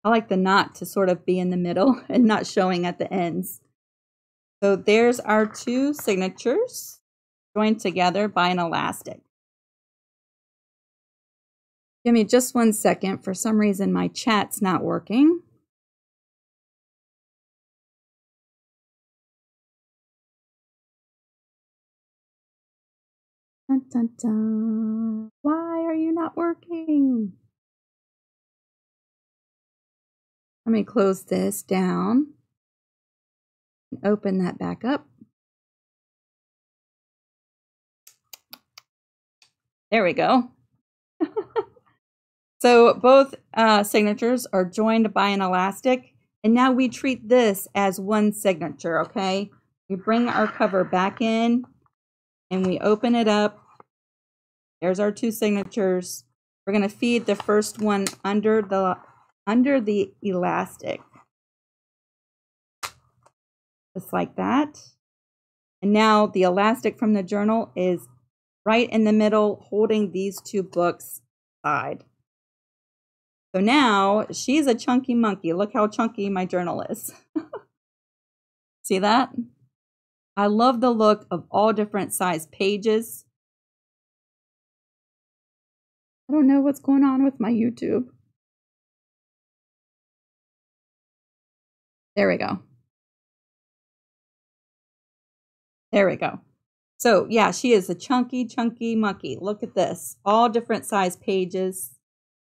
I like the knot to sort of be in the middle and not showing at the ends. So there's our two signatures joined together by an elastic. Give me just one second. For some reason, my chat's not working. Dun, dun, dun. Why are you not working? Let me close this down and open that back up. There we go. so both uh, signatures are joined by an elastic. And now we treat this as one signature, okay? We bring our cover back in and we open it up. There's our two signatures. We're going to feed the first one under the under the elastic. Just like that. And now the elastic from the journal is right in the middle holding these two books side. So now she's a chunky monkey. Look how chunky my journal is. See that? I love the look of all different size pages. I don't know what's going on with my YouTube. There we go. There we go. So yeah, she is a chunky, chunky monkey. Look at this. All different size pages.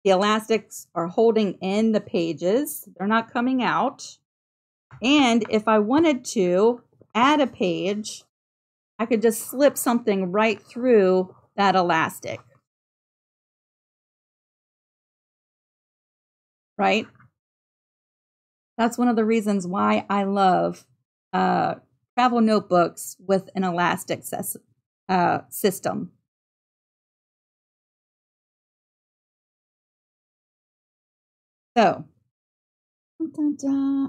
The elastics are holding in the pages. They're not coming out. And if I wanted to, add a page, I could just slip something right through that elastic. Right? That's one of the reasons why I love uh, travel notebooks with an elastic uh, system. So.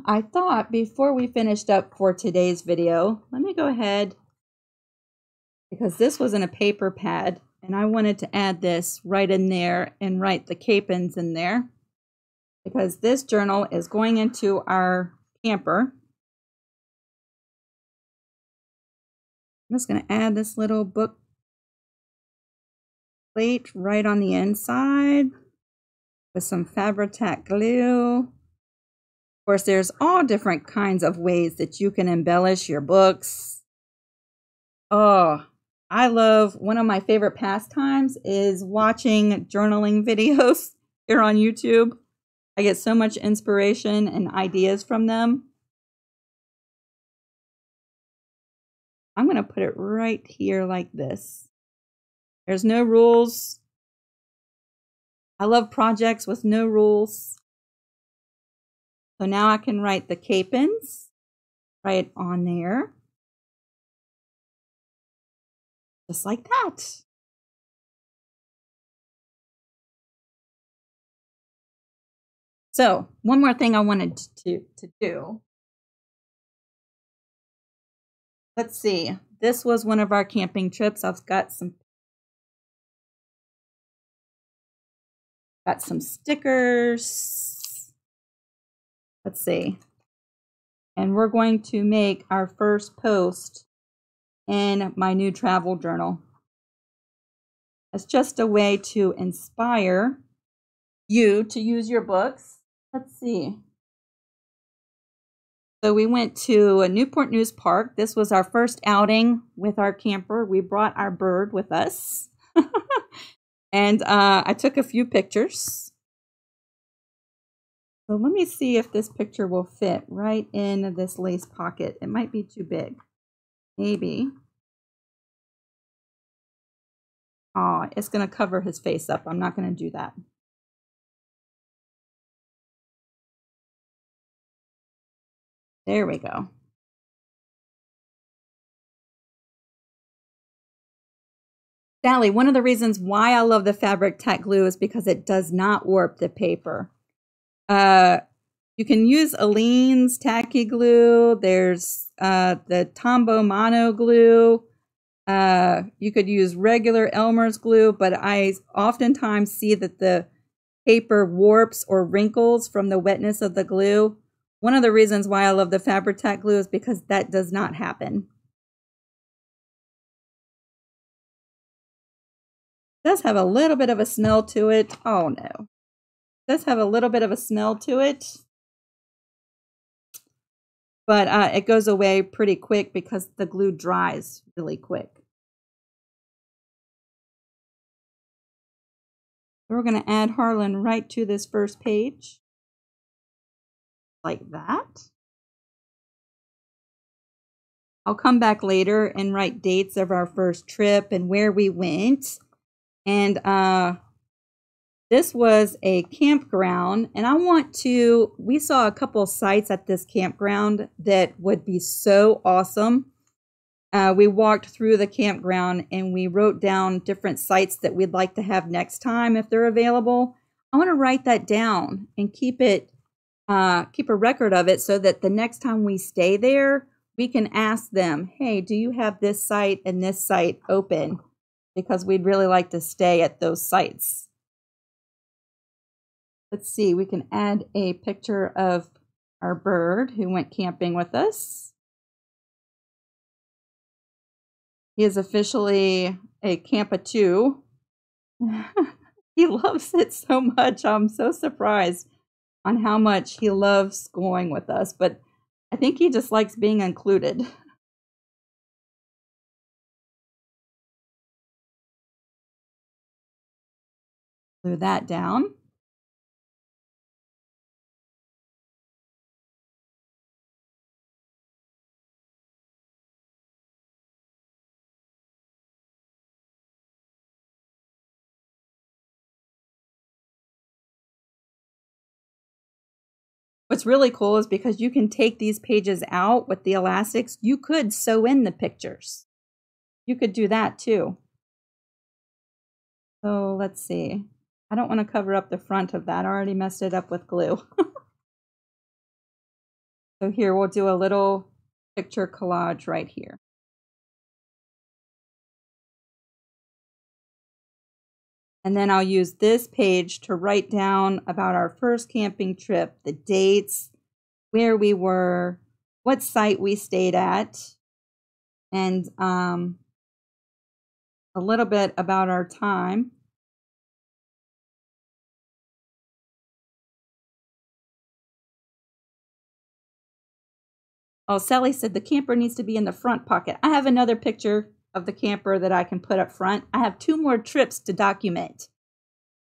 I thought before we finished up for today's video, let me go ahead because this was in a paper pad and I wanted to add this right in there and write the Capens in there because this journal is going into our camper. I'm just going to add this little book plate right on the inside with some Fabri-Tac glue Of course, there's all different kinds of ways that you can embellish your books. Oh, I love one of my favorite pastimes is watching journaling videos here on YouTube. I get so much inspiration and ideas from them. I'm going to put it right here like this. There's no rules. I love projects with no rules. So now I can write the Capens right on there. Just like that. So one more thing I wanted to, to do. Let's see. This was one of our camping trips. I've got some got some stickers Let's see. And we're going to make our first post in my new travel journal. It's just a way to inspire you to use your books. Let's see. So we went to Newport News Park. This was our first outing with our camper. We brought our bird with us. and uh, I took a few pictures. So let me see if this picture will fit right in this lace pocket. It might be too big. Maybe. Oh, it's going to cover his face up. I'm not going to do that. There we go. Sally, one of the reasons why I love the Fabri-Tac glue is because it does not warp the paper. Uh, you can use Aleene's tacky glue. There's uh, the Tombow mono glue. Uh, you could use regular Elmer's glue, but I oftentimes see that the paper warps or wrinkles from the wetness of the glue. One of the reasons why I love the Fabri-Tac glue is because that does not happen. Does have a little bit of a smell to it. Oh no. Does have a little bit of a smell to it. But uh, it goes away pretty quick because the glue dries really quick. We're going to add Harlan right to this first page. Like that. I'll come back later and write dates of our first trip and where we went. And uh, this was a campground. And I want to, we saw a couple sites at this campground that would be so awesome uh, we walked through the campground and we wrote down different sites that we'd like to have next time if they're available. I want to write that down and keep it, uh, keep a record of it so that the next time we stay there, we can ask them, hey, do you have this site and this site open? Because we'd really like to stay at those sites. Let's see, we can add a picture of our bird who went camping with us. He is officially a Campa 2. he loves it so much. I'm so surprised on how much he loves going with us, but I think he just likes being included. That down. What's really cool is because you can take these pages out with the elastics, you could sew in the pictures. You could do that too. So let's see. I don't want to cover up the front of that. I already messed it up with glue. so here we'll do a little picture collage right here. And then I'll use this page to write down about our first camping trip, the dates, where we were, what site we stayed at, and um, a little bit about our time. Oh, Sally said the camper needs to be in the front pocket. I have another picture of the camper that I can put up front. I have two more trips to document.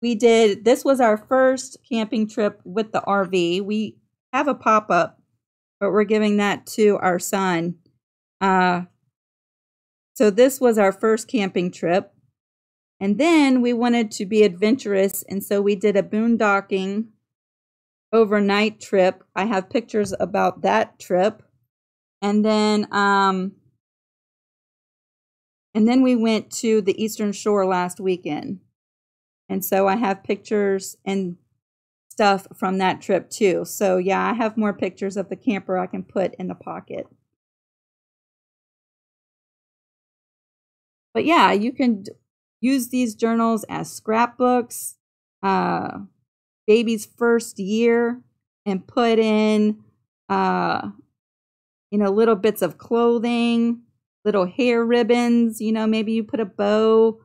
We did, this was our first camping trip with the RV. We have a pop up, but we're giving that to our son. Uh, so this was our first camping trip. And then we wanted to be adventurous. And so we did a boondocking overnight trip. I have pictures about that trip. And then um, and then we went to the Eastern Shore last weekend. And so I have pictures and stuff from that trip too. So yeah, I have more pictures of the camper I can put in the pocket. But yeah, you can use these journals as scrapbooks, uh, baby's first year, and put in, uh, you know, little bits of clothing, little hair ribbons, you know, maybe you put a bow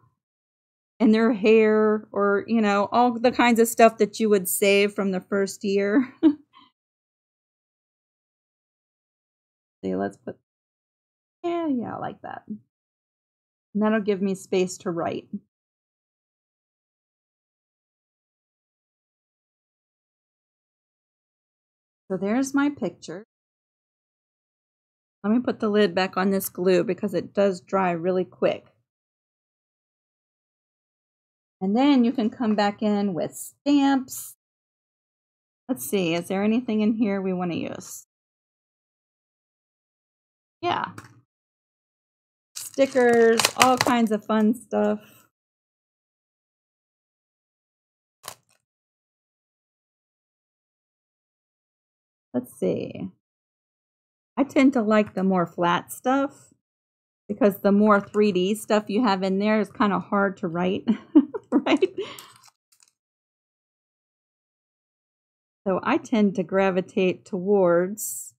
in their hair or, you know, all the kinds of stuff that you would save from the first year. See, let's put, yeah, yeah, like that. And that'll give me space to write. So there's my picture. Let me put the lid back on this glue because it does dry really quick. And then you can come back in with stamps. Let's see, is there anything in here we want to use? Yeah. Stickers, all kinds of fun stuff. Let's see. Tend to like the more flat stuff because the more 3D stuff you have in there is kind of hard to write, right? So I tend to gravitate towards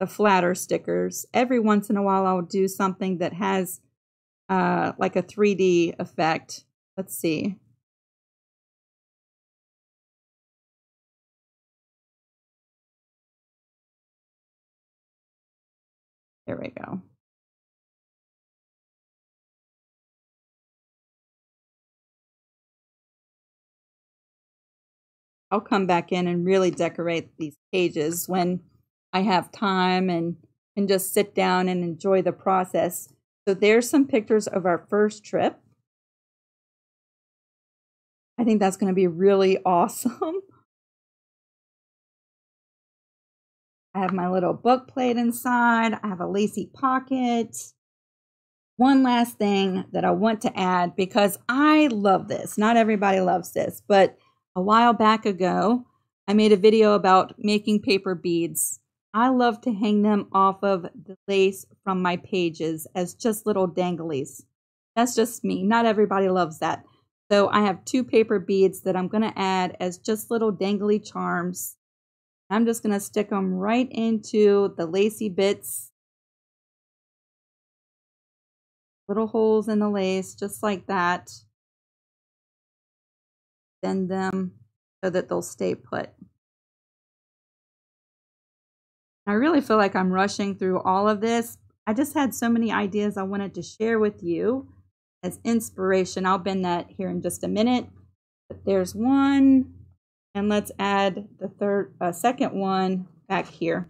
the flatter stickers. Every once in a while, I'll do something that has uh, like a 3D effect. Let's see. There we go. I'll come back in and really decorate these pages when I have time and and just sit down and enjoy the process. So there's some pictures of our first trip. I think that's going to be really awesome. I have my little book plate inside. I have a lacy pocket. One last thing that I want to add because I love this. Not everybody loves this, but a while back ago, I made a video about making paper beads. I love to hang them off of the lace from my pages as just little danglies. That's just me. Not everybody loves that. So I have two paper beads that I'm going to add as just little dangly charms I'm just going to stick them right into the lacy bits. Little holes in the lace, just like that. Bend them so that they'll stay put. I really feel like I'm rushing through all of this. I just had so many ideas I wanted to share with you as inspiration. I'll bend that here in just a minute. But there's one, and let's add the third, uh, second one back here.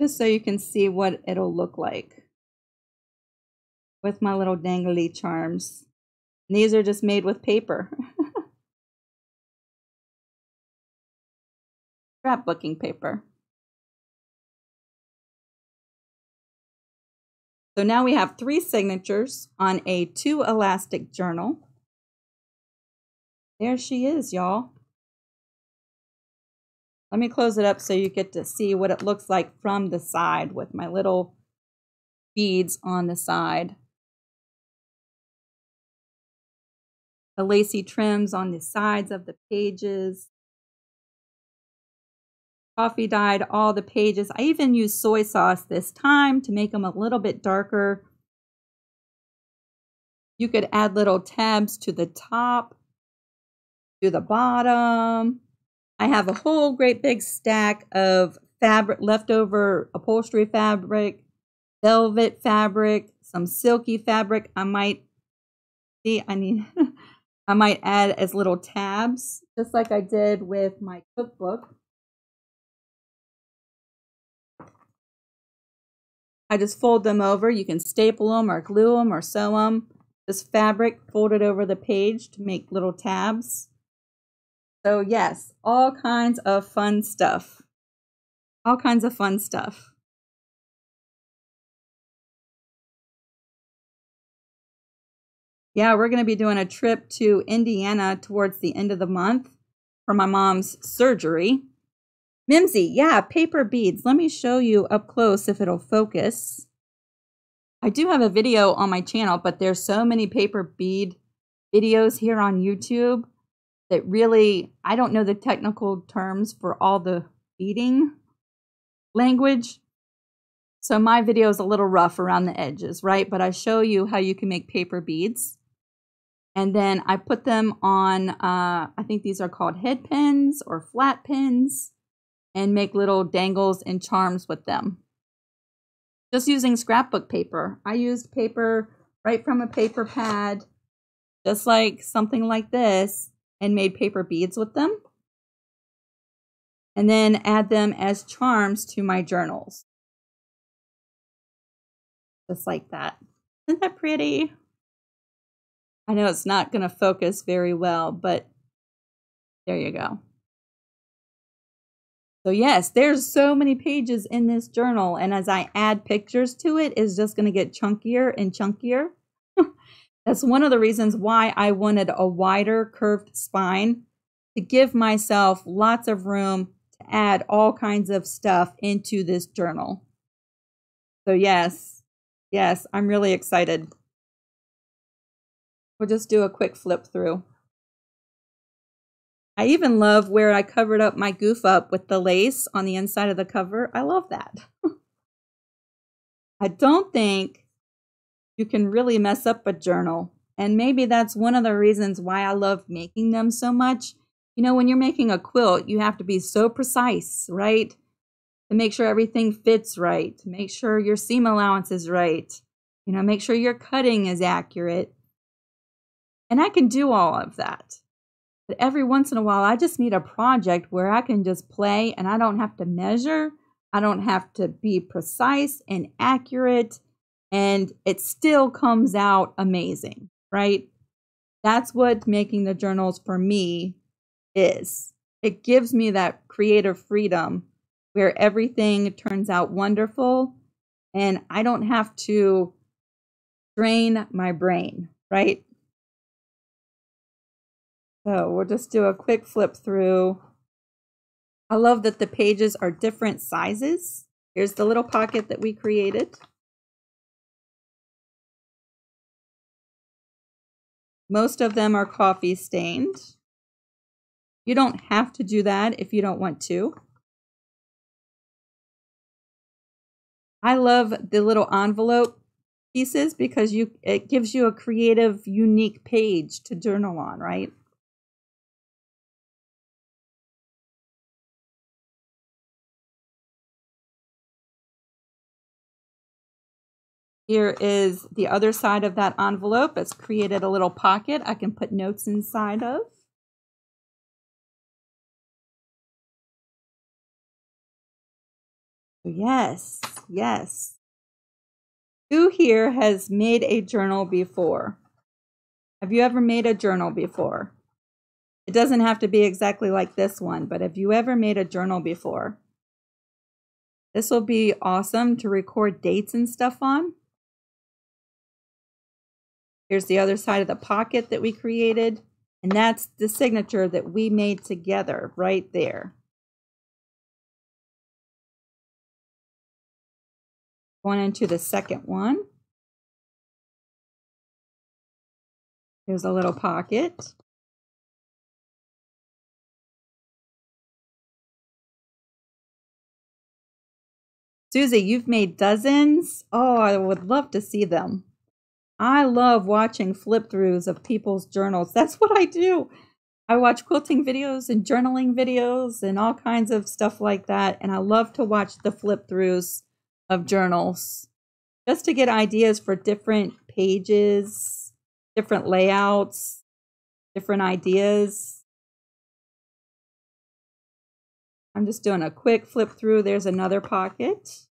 Just so you can see what it'll look like with my little dangly charms. And these are just made with paper. Scrapbooking paper. So now we have three signatures on a two elastic journal. There she is, y'all. Let me close it up so you get to see what it looks like from the side with my little beads on the side. The lacy trims on the sides of the pages. Coffee dyed all the pages. I even used soy sauce this time to make them a little bit darker. You could add little tabs to the top to the bottom. I have a whole great big stack of fabric, leftover upholstery fabric, velvet fabric, some silky fabric. I might see, I need, I might add as little tabs, just like I did with my cookbook. I just fold them over. You can staple them or glue them or sew them. This fabric folded over the page to make little tabs. So, yes, all kinds of fun stuff. All kinds of fun stuff. Yeah, we're going to be doing a trip to Indiana towards the end of the month for my mom's surgery. Mimsy, yeah, paper beads. Let me show you up close if it'll focus. I do have a video on my channel, but there's so many paper bead videos here on YouTube that really, I don't know the technical terms for all the beading language. So my video is a little rough around the edges, right? But I show you how you can make paper beads. And then I put them on, uh, I think these are called head pins or flat pins, and make little dangles and charms with them. Just using scrapbook paper. I used paper right from a paper pad, just like something like this, and made paper beads with them. and then add them as charms to my journals. Just like that. Isn't that pretty? I know it's not going to focus very well, but there you go. So yes, there's so many pages in this journal. And as I add pictures to it, it's just going to get chunkier and chunkier. That's one of the reasons why I wanted a wider curved spine to give myself lots of room to add all kinds of stuff into this journal. So yes, yes, I'm really excited. We'll just do a quick flip through. I even love where I covered up my goof up with the lace on the inside of the cover. I love that. I don't think you can really mess up a journal. And maybe that's one of the reasons why I love making them so much. You know, when you're making a quilt, you have to be so precise, right? To make sure everything fits right, to make sure your seam allowance is right, you know, make sure your cutting is accurate. And I can do all of that. But every once in a while, I just need a project where I can just play and I don't have to measure. I don't have to be precise and accurate. And it still comes out amazing, right? That's what making the journals for me is. It gives me that creative freedom where everything turns out wonderful and I don't have to strain my brain, right? So we'll just do a quick flip through. I love that the pages are different sizes. Here's the little pocket that we created. Most of them are coffee stained. You don't have to do that if you don't want to. I love the little envelope pieces because you it gives you a creative, unique page to journal on, right? Here is the other side of that envelope. It's created a little pocket I can put notes inside of. Oh, yes, yes. Who here has made a journal before? Have you ever made a journal before? It doesn't have to be exactly like this one, but have you ever made a journal before? This will be awesome to record dates and stuff on. Here's the other side of the pocket that we created. And that's the signature that we made together right there. Going into the second one. Here's a little pocket. Susie, you've made dozens. Oh, I would love to see them. I love watching flip throughs of people's journals. That's what I do. I watch quilting videos and journaling videos and all kinds of stuff like that. And I love to watch the flip throughs of journals just to get ideas for different pages, different layouts, different ideas. I'm just doing a quick flip through. There's another pocket,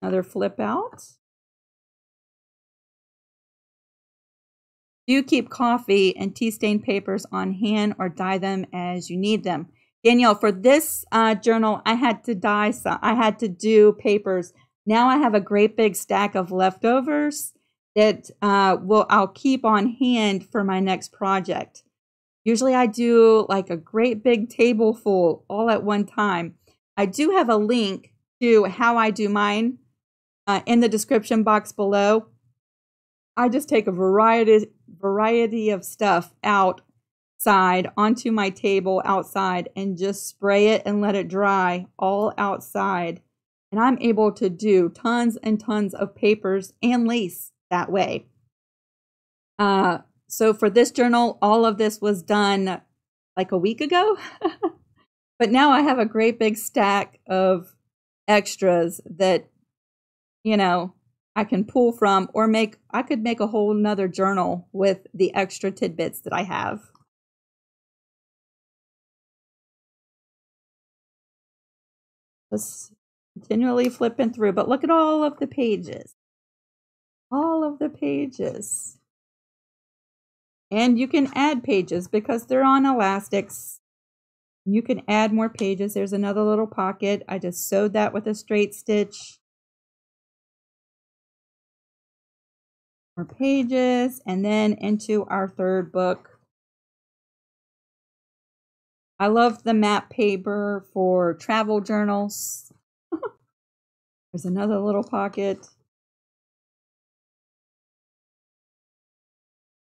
another flip out. Do keep coffee and tea stain papers on hand or dye them as you need them. Danielle, for this uh, journal, I had to dye some. I had to do papers. Now I have a great big stack of leftovers that uh, will I'll keep on hand for my next project. Usually I do like a great big table full all at one time. I do have a link to how I do mine uh, in the description box below. I just take a variety variety of stuff outside onto my table outside and just spray it and let it dry all outside. And I'm able to do tons and tons of papers and lace that way. Uh, so for this journal, all of this was done like a week ago. but now I have a great big stack of extras that, you know, I can pull from or make, I could make a whole nother journal with the extra tidbits that I have. Just continually flipping through. But look at all of the pages. All of the pages. And you can add pages because they're on elastics. You can add more pages. There's another little pocket. I just sewed that with a straight stitch. More pages and then into our third book. I love the map paper for travel journals. There's another little pocket.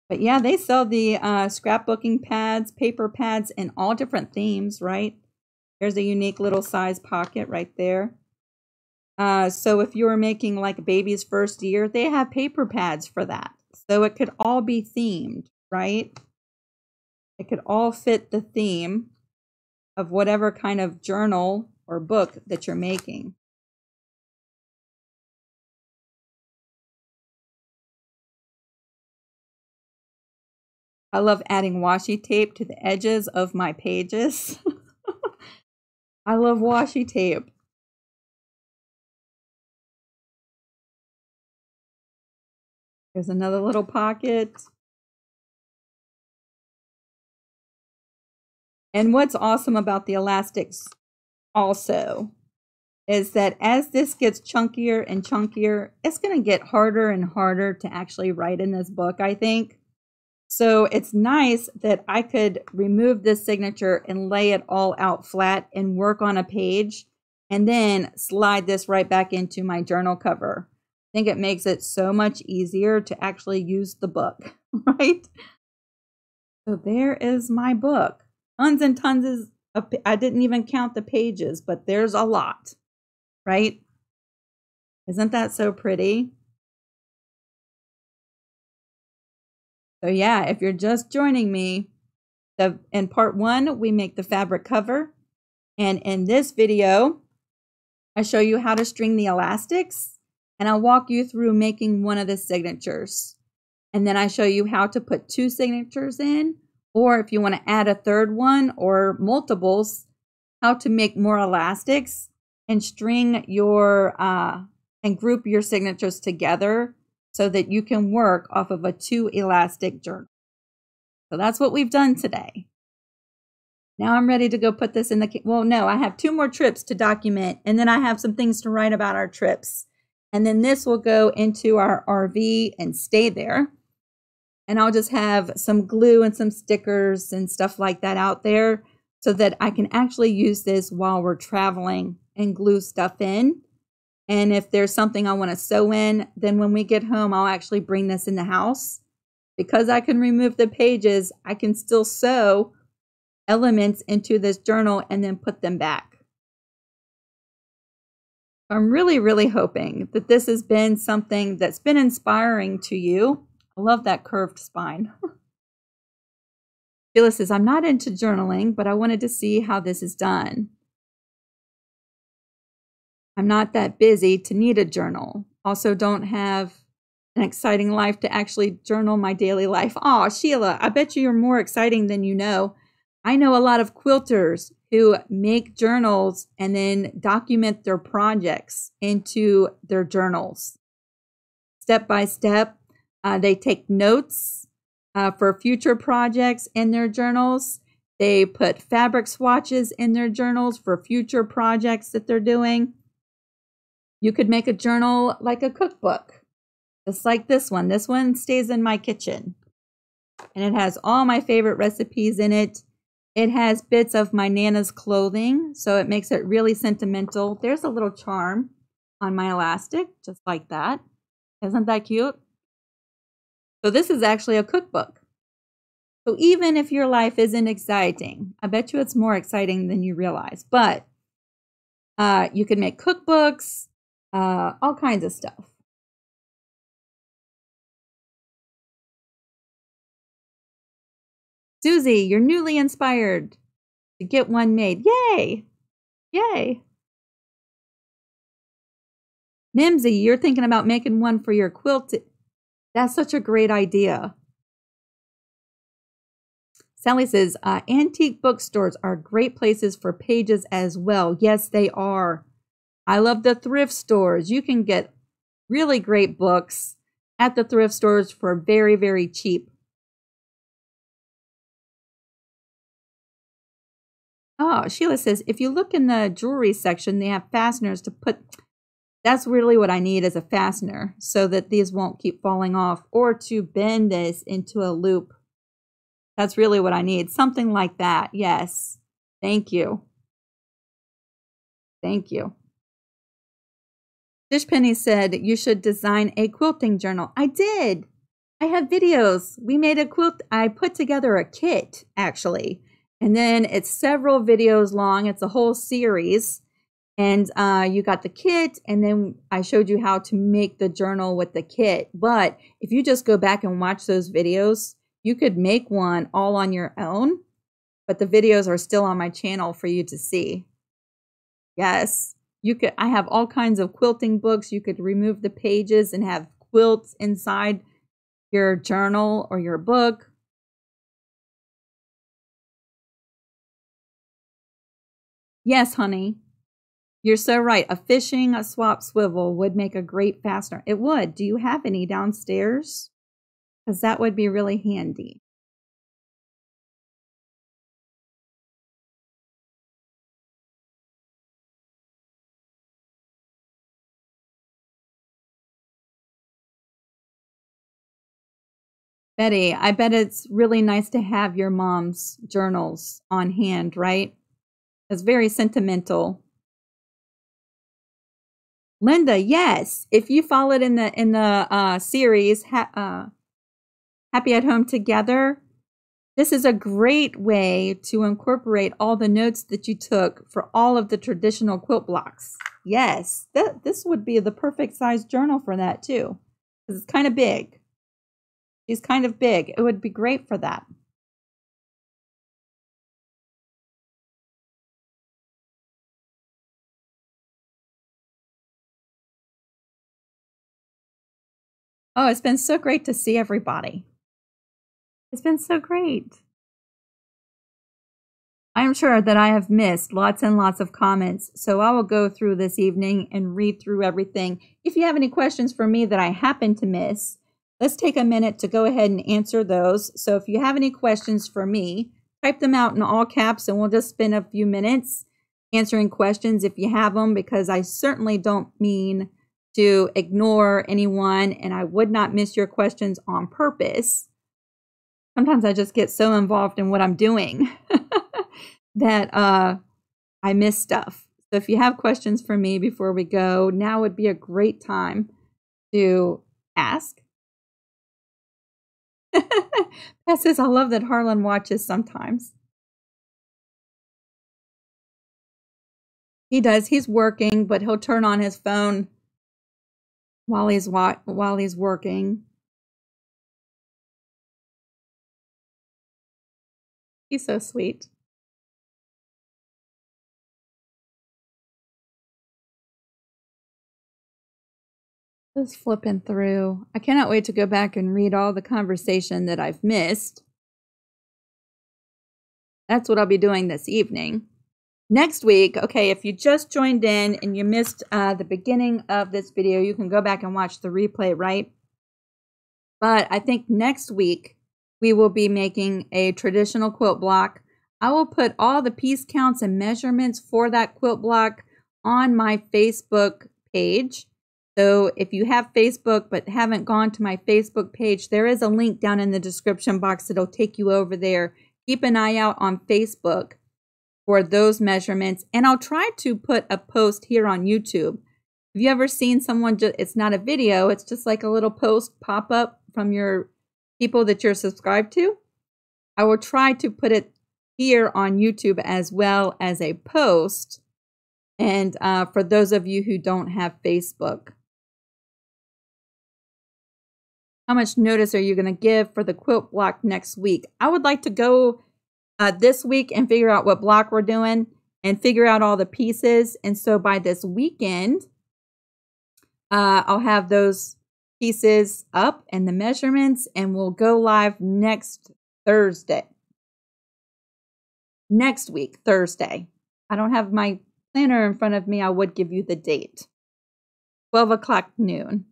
But yeah, they sell the uh, scrapbooking pads, paper pads in all different themes, right? There's a unique little size pocket right there. Uh, so if you're making like a baby's first year, they have paper pads for that. So it could all be themed, right? It could all fit the theme of whatever kind of journal or book that you're making. I love adding washi tape to the edges of my pages. I love washi tape. There's another little pocket. And what's awesome about the elastics also is that as this gets chunkier and chunkier, it's going to get harder and harder to actually write in this book, I think. So it's nice that I could remove this signature and lay it all out flat and work on a page and then slide this right back into my journal cover. I think it makes it so much easier to actually use the book, right? So there is my book. Tons and tons of, I didn't even count the pages, but there's a lot, right? Isn't that so pretty? So yeah, if you're just joining me, the, in part one, we make the fabric cover. And in this video, I show you how to string the elastics and I'll walk you through making one of the signatures. And then I show you how to put two signatures in, or if you want to add a third one or multiples, how to make more elastics and string your, uh, and group your signatures together so that you can work off of a two elastic journal. So that's what we've done today. Now I'm ready to go put this in the, well, no, I have two more trips to document and then I have some things to write about our trips. And then this will go into our RV and stay there. And I'll just have some glue and some stickers and stuff like that out there so that I can actually use this while we're traveling and glue stuff in and if there's something I want to sew in, then when we get home, I'll actually bring this in the house. Because I can remove the pages, I can still sew elements into this journal and then put them back. I'm really, really hoping that this has been something that's been inspiring to you. I love that curved spine. Sheila says, I'm not into journaling, but I wanted to see how this is done. I'm not that busy to need a journal. Also, don't have an exciting life to actually journal my daily life. Oh, Sheila, I bet you you're more exciting than you know. I know a lot of quilters who make journals and then document their projects into their journals. Step by step, uh, they take notes uh, for future projects in their journals. They put fabric swatches in their journals for future projects that they're doing. You could make a journal like a cookbook, just like this one. This one stays in my kitchen and it has all my favorite recipes in it. It has bits of my Nana's clothing, so it makes it really sentimental. There's a little charm on my elastic, just like that. Isn't that cute? So this is actually a cookbook. So even if your life isn't exciting, I bet you it's more exciting than you realize. But uh, you can make cookbooks, uh, all kinds of stuff. Susie, you're newly inspired to get one made. Yay! Yay! Mimsy, you're thinking about making one for your quilt. That's such a great idea. Sally says, uh, antique bookstores are great places for pages as well. Yes, they are. I love the thrift stores. You can get really great books at the thrift stores for very, very cheap. Oh, Sheila says if you look in the jewelry section, they have fasteners to put. That's really what I need as a fastener so that these won't keep falling off or to bend this into a loop. That's really what I need. Something like that. Yes. Thank you. Thank you. Dishpenny said you should design a quilting journal. I did. I have videos. We made a quilt. I put together a kit actually and then it's several videos long. It's a whole series. And uh, you got the kit, and then I showed you how to make the journal with the kit. But if you just go back and watch those videos, you could make one all on your own, but the videos are still on my channel for you to see. Yes, you could. I have all kinds of quilting books. You could remove the pages and have quilts inside your journal or your book. Yes, honey. You're so right. A fishing a snap swivel would make a great fastener. It would. Do you have any downstairs? Because that would be really handy. Betty, I bet it's really nice to have your mom's journals on hand, right? It's very sentimental. Linda, yes. If you followed in the in the uh, series, ha uh, Happy at Home Together, this is a great way to incorporate all the notes that you took for all of the traditional quilt blocks. Yes, that this would be the perfect size journal for that too, because it's kind of big. She's kind of big. It would be great for that. Oh, it's been so great to see everybody. It's been so great. I am sure that I have missed lots and lots of comments, so I will go through this evening and read through everything. If you have any questions for me that I happen to miss, let's take a minute to go ahead and answer those. So if you have any questions for me, type them out in all caps and we'll just spend a few minutes answering questions if you have them because I certainly don't mean to ignore anyone and I would not miss your questions on purpose. Sometimes I just get so involved in what I'm doing that uh, I miss stuff. So if you have questions for me before we go, now would be a great time to ask. Pat says, I love that Harlan watches sometimes. He does. He's working, but he'll turn on his phone while he's while he's working. He's so sweet. Just flipping through. I cannot wait to go back and read all the conversation that I've missed. That's what I'll be doing this evening. Next week, okay, if you just joined in and you missed uh, the beginning of this video, you can go back and watch the replay, right? But I think next week we will be making a traditional quilt block. I will put all the piece counts and measurements for that quilt block on my Facebook page. So if you have Facebook but haven't gone to my Facebook page, there is a link down in the description box that'll take you over there. Keep an eye out on Facebook for those measurements. And I'll try to put a post here on YouTube. Have you ever seen someone, just, it's not a video, it's just like a little post pop up from your people that you're subscribed to? I will try to put it here on YouTube as well as a post. And uh, for those of you who don't have Facebook, how much notice are you going to give for the quilt block next week? I would like to go uh, this week and figure out what block we're doing and figure out all the pieces. And so by this weekend, uh, I'll have those pieces up and the measurements, and we'll go live next Thursday. Next week, Thursday. I don't have my planner in front of me, I would give you the date 12 o'clock noon.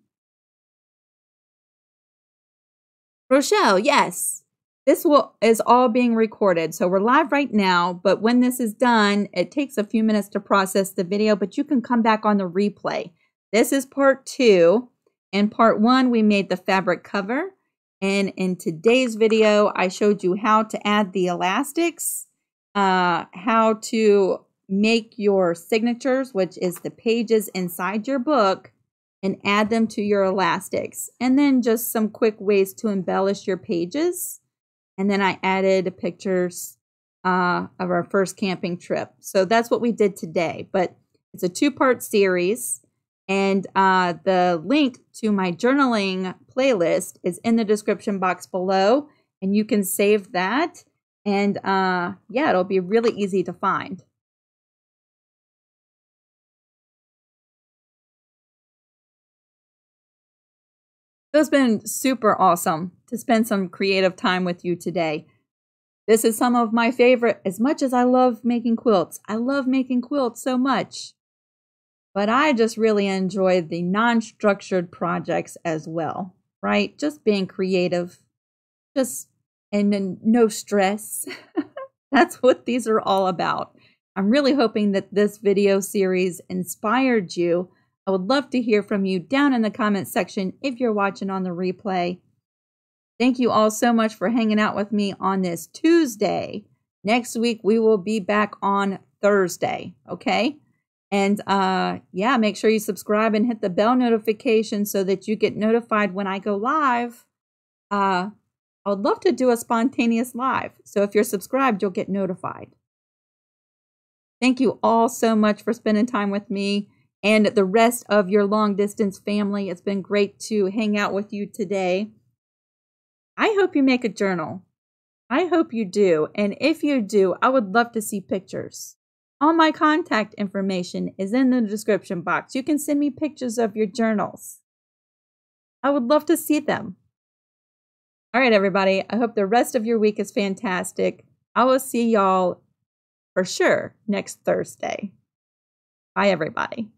Rochelle, yes. This will is all being recorded. So we're live right now, but when this is done, it takes a few minutes to process the video, but you can come back on the replay. This is part two. In part one, we made the fabric cover. And in today's video, I showed you how to add the elastics, uh, how to make your signatures, which is the pages inside your book, and add them to your elastics. And then just some quick ways to embellish your pages. And then I added pictures uh, of our first camping trip. So that's what we did today. But it's a two part series. And uh, the link to my journaling playlist is in the description box below. And you can save that. And uh, yeah, it'll be really easy to find. It's been super awesome to spend some creative time with you today. This is some of my favorite, as much as I love making quilts. I love making quilts so much. But I just really enjoy the non structured projects as well, right? Just being creative, just and no stress. That's what these are all about. I'm really hoping that this video series inspired you I would love to hear from you down in the comments section if you're watching on the replay. Thank you all so much for hanging out with me on this Tuesday. Next week, we will be back on Thursday, okay? And uh, yeah, make sure you subscribe and hit the bell notification so that you get notified when I go live. Uh, I would love to do a spontaneous live. So if you're subscribed, you'll get notified. Thank you all so much for spending time with me and the rest of your long distance family. It's been great to hang out with you today. I hope you make a journal. I hope you do. And if you do, I would love to see pictures. All my contact information is in the description box. You can send me pictures of your journals. I would love to see them. All right, everybody. I hope the rest of your week is fantastic. I will see y'all for sure next Thursday. Bye, everybody.